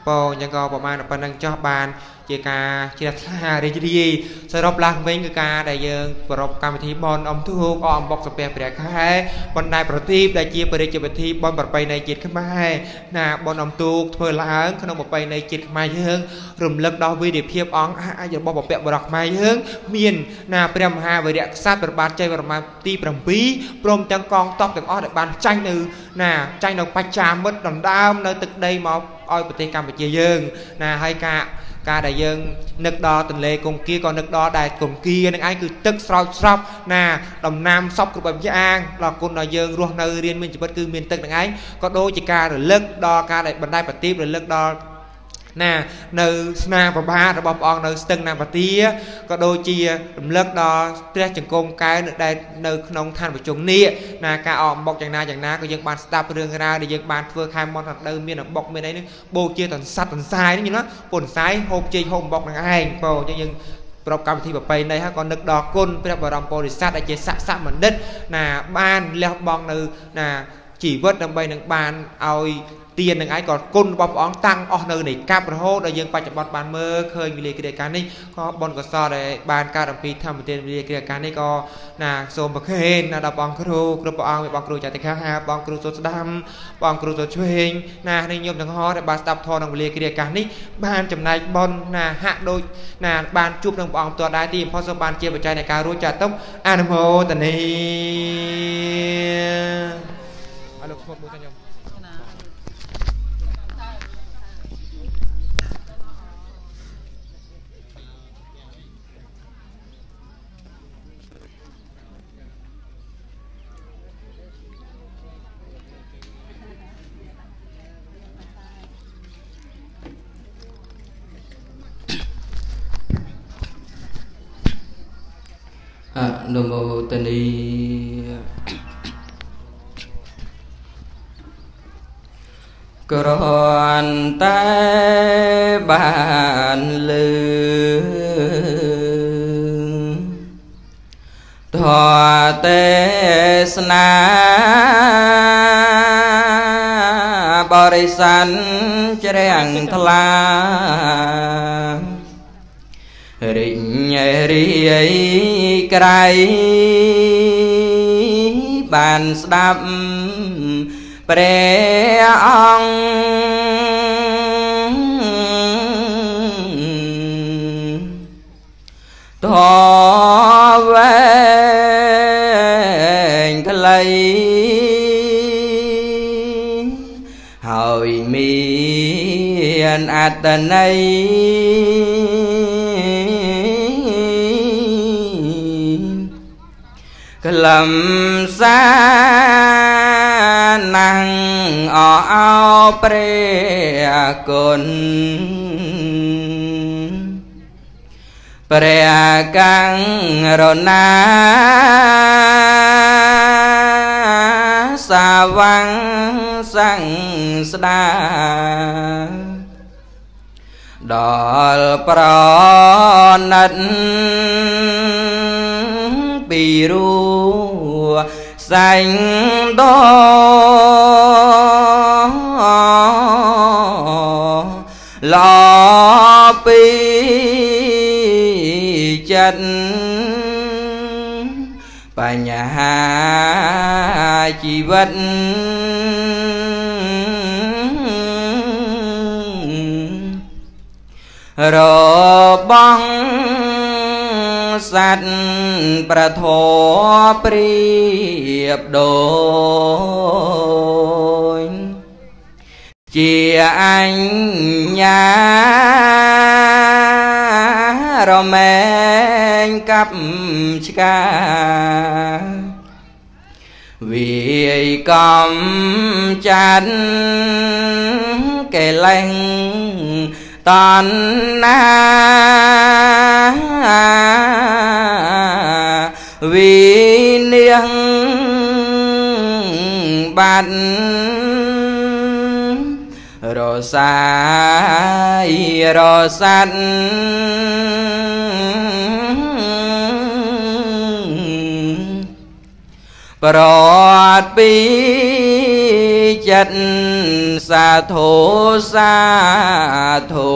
S1: ពោអញ្ចឹងក៏ប្រហែលប៉ុណ្្នឹងចុះបាន ជាជាការជ្រះថ្លារីករាយសរុបឡើងវិញគឺការដែលយើងប្រពកម្មវិធីបន់អំទូកអអំបុកសំពះព្រះខែបណ្ដាប្រទីបដែលជាបរិជ្ជពិធីបន់ប្របីនៃជាតិខ្មែរណាបន់អំទូកធ្វើឡើងក្នុងប្របីនៃជាតិខ្មែរយើងរំលឹកដល់វីរភាពអង្គអាចរបស់បព្វបរោះខ្មែរយើងមានណាព្រះមហាវីរៈក្សត្រព្រះបាទជ័យវរ្ម័នទី7ព្រមទាំងកងទ័ពទាំងអស់ដែលបានចាញ់នៅណាចាញ់នៅបច្ចាមិត្តដណ្ដើមនៅទឹកដីមកឲ្យប្រទេសកម្ពុជាយើង ណាហើយការ ការដែលយើងនឹកដល់ទន្លេកុងគៀក៏នឹកដល់ដែលកុងគៀនឹងឯងគឺទឹកស្រោចស្រពណាដំណាំសពគ្រប់បែបយ៉ាងដល់គុណដល់យើងរស់នៅរៀនមានជីវិតគឺមានទឹកនឹងឯងក៏ដូចជាការរលឹកដល់ការដែលបណ្ដៃប្រទីបរលឹកដល់ ណានៅស្នាប្របាទរបស់ព្រះអង្គនៅស្ទឹងណាបាទាក៏ដូចជារំលឹកដល់ព្រះចង្គមកែវនៅដែលនៅក្នុងឋានប្រជុំនេះណាការអកអំបុកយ៉ាងណាយ៉ាងណាក៏យើងបានស្ដាប់រឿងរ៉ាវដែលយើងបានធ្វើខែមន់ដៅមានអំបុកមានអីនេះបូជាតន្ស័តតន្សាយនេះណាពុនសាយហូបជ័យហូបអំបុកនឹងឯងបងអញ្ចឹងយើងប្រពកម្មវិធីប្រពៃណីហើយក៏នឹកដល់គុណព្រះបរមពុរិស័ទដែលជាស័ក្តិសមណ្ឌិតណាបានលះបង់នៅណា ជីវិតដើម្បីនឹងបានឲ្យទាននឹងឯងក៏គុណរបស់ព្រះអង្គតាំងអស់នៅនៃកាប់រហូតដល់យើងបច្ចុប្បន្នបានមើលឃើញវិលាគ្រាការនេះក៏បុណ្យកុសលដែលបានកើតអំពីធម្មទានវិលាគ្រាការនេះក៏ណាសូមប្រខេនណាដល់បងគ្រូគ្រប់ព្រះអង្គបងគ្រូចតិខាហាបងគ្រូសូត្រស្ដាំបងគ្រូសូត្រឆ្វេងណានេះញោមទាំងហោដែលបានស្ដាប់ធម៌ក្នុងវិលាគ្រាការនេះបានចំណែកបុណ្យណាហាក់ដូចណាបានជួបនឹងព្រះអង្គផ្ទាល់ដែរទីបំផុតសូមបានជាបច្ច័យនៃការរួចចាត់ទុំអនុមោទនី អរលោកស្មុតមួយទៅ
S2: គ្រាន់តែបានលឺធម៌ទេសនាបរិស័នជ្រាំងថ្លារិញរីក្រៃបានស្ដាប់ ព្រះអង្គធវែងខ្លីហើយមានអត្តន័យក្លឹមសា ណាំងអអោព្រះគុណព្រះកាំងរណាសាវាំងសង្ស្ដាដល់ប្រណិតពីរូសែងដោ ឡពីចិត្តបញ្ហាជីវិតរបស់សัตว์ប្រធរព្រៀបដូច ជាអញ្ញារមែងកាប់ឆ្កាវាយកំចាត់កិលេសតណ្ណាវិនាងបាត់ រសាយរសាត់ប្រត់ពីចចិត្តសាធុសាធុ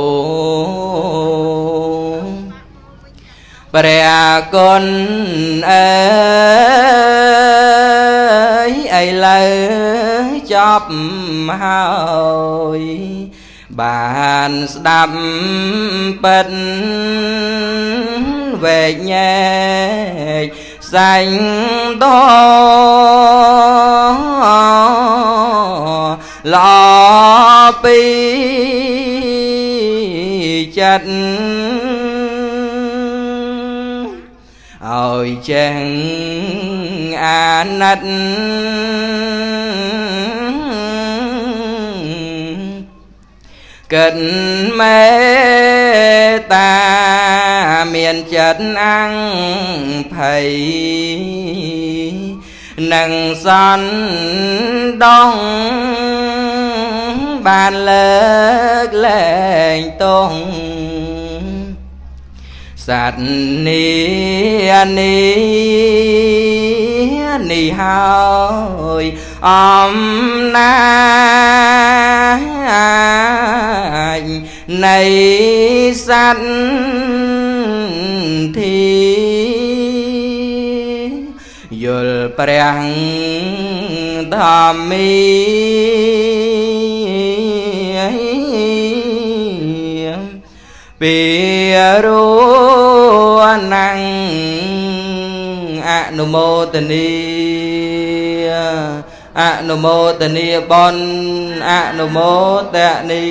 S2: ព្រះគុណអើយ ឥឡូវចប់ហើយបានស្ដាប់ពិតវែកញែកសាញ់តល្អពីចិត្តឲ្យចេះ អាណិតកិនមេតាមានចិត្តអង្ភ័យនឹងសន់ដងបានលើកលែងតង សត្វនេះនេះនេះហើយអំណាចនៃសត្វធីយល់ព្រះធម្មី ពីរួណាំងអនុមោទនីអនុមោទនីបនអនុមោទនី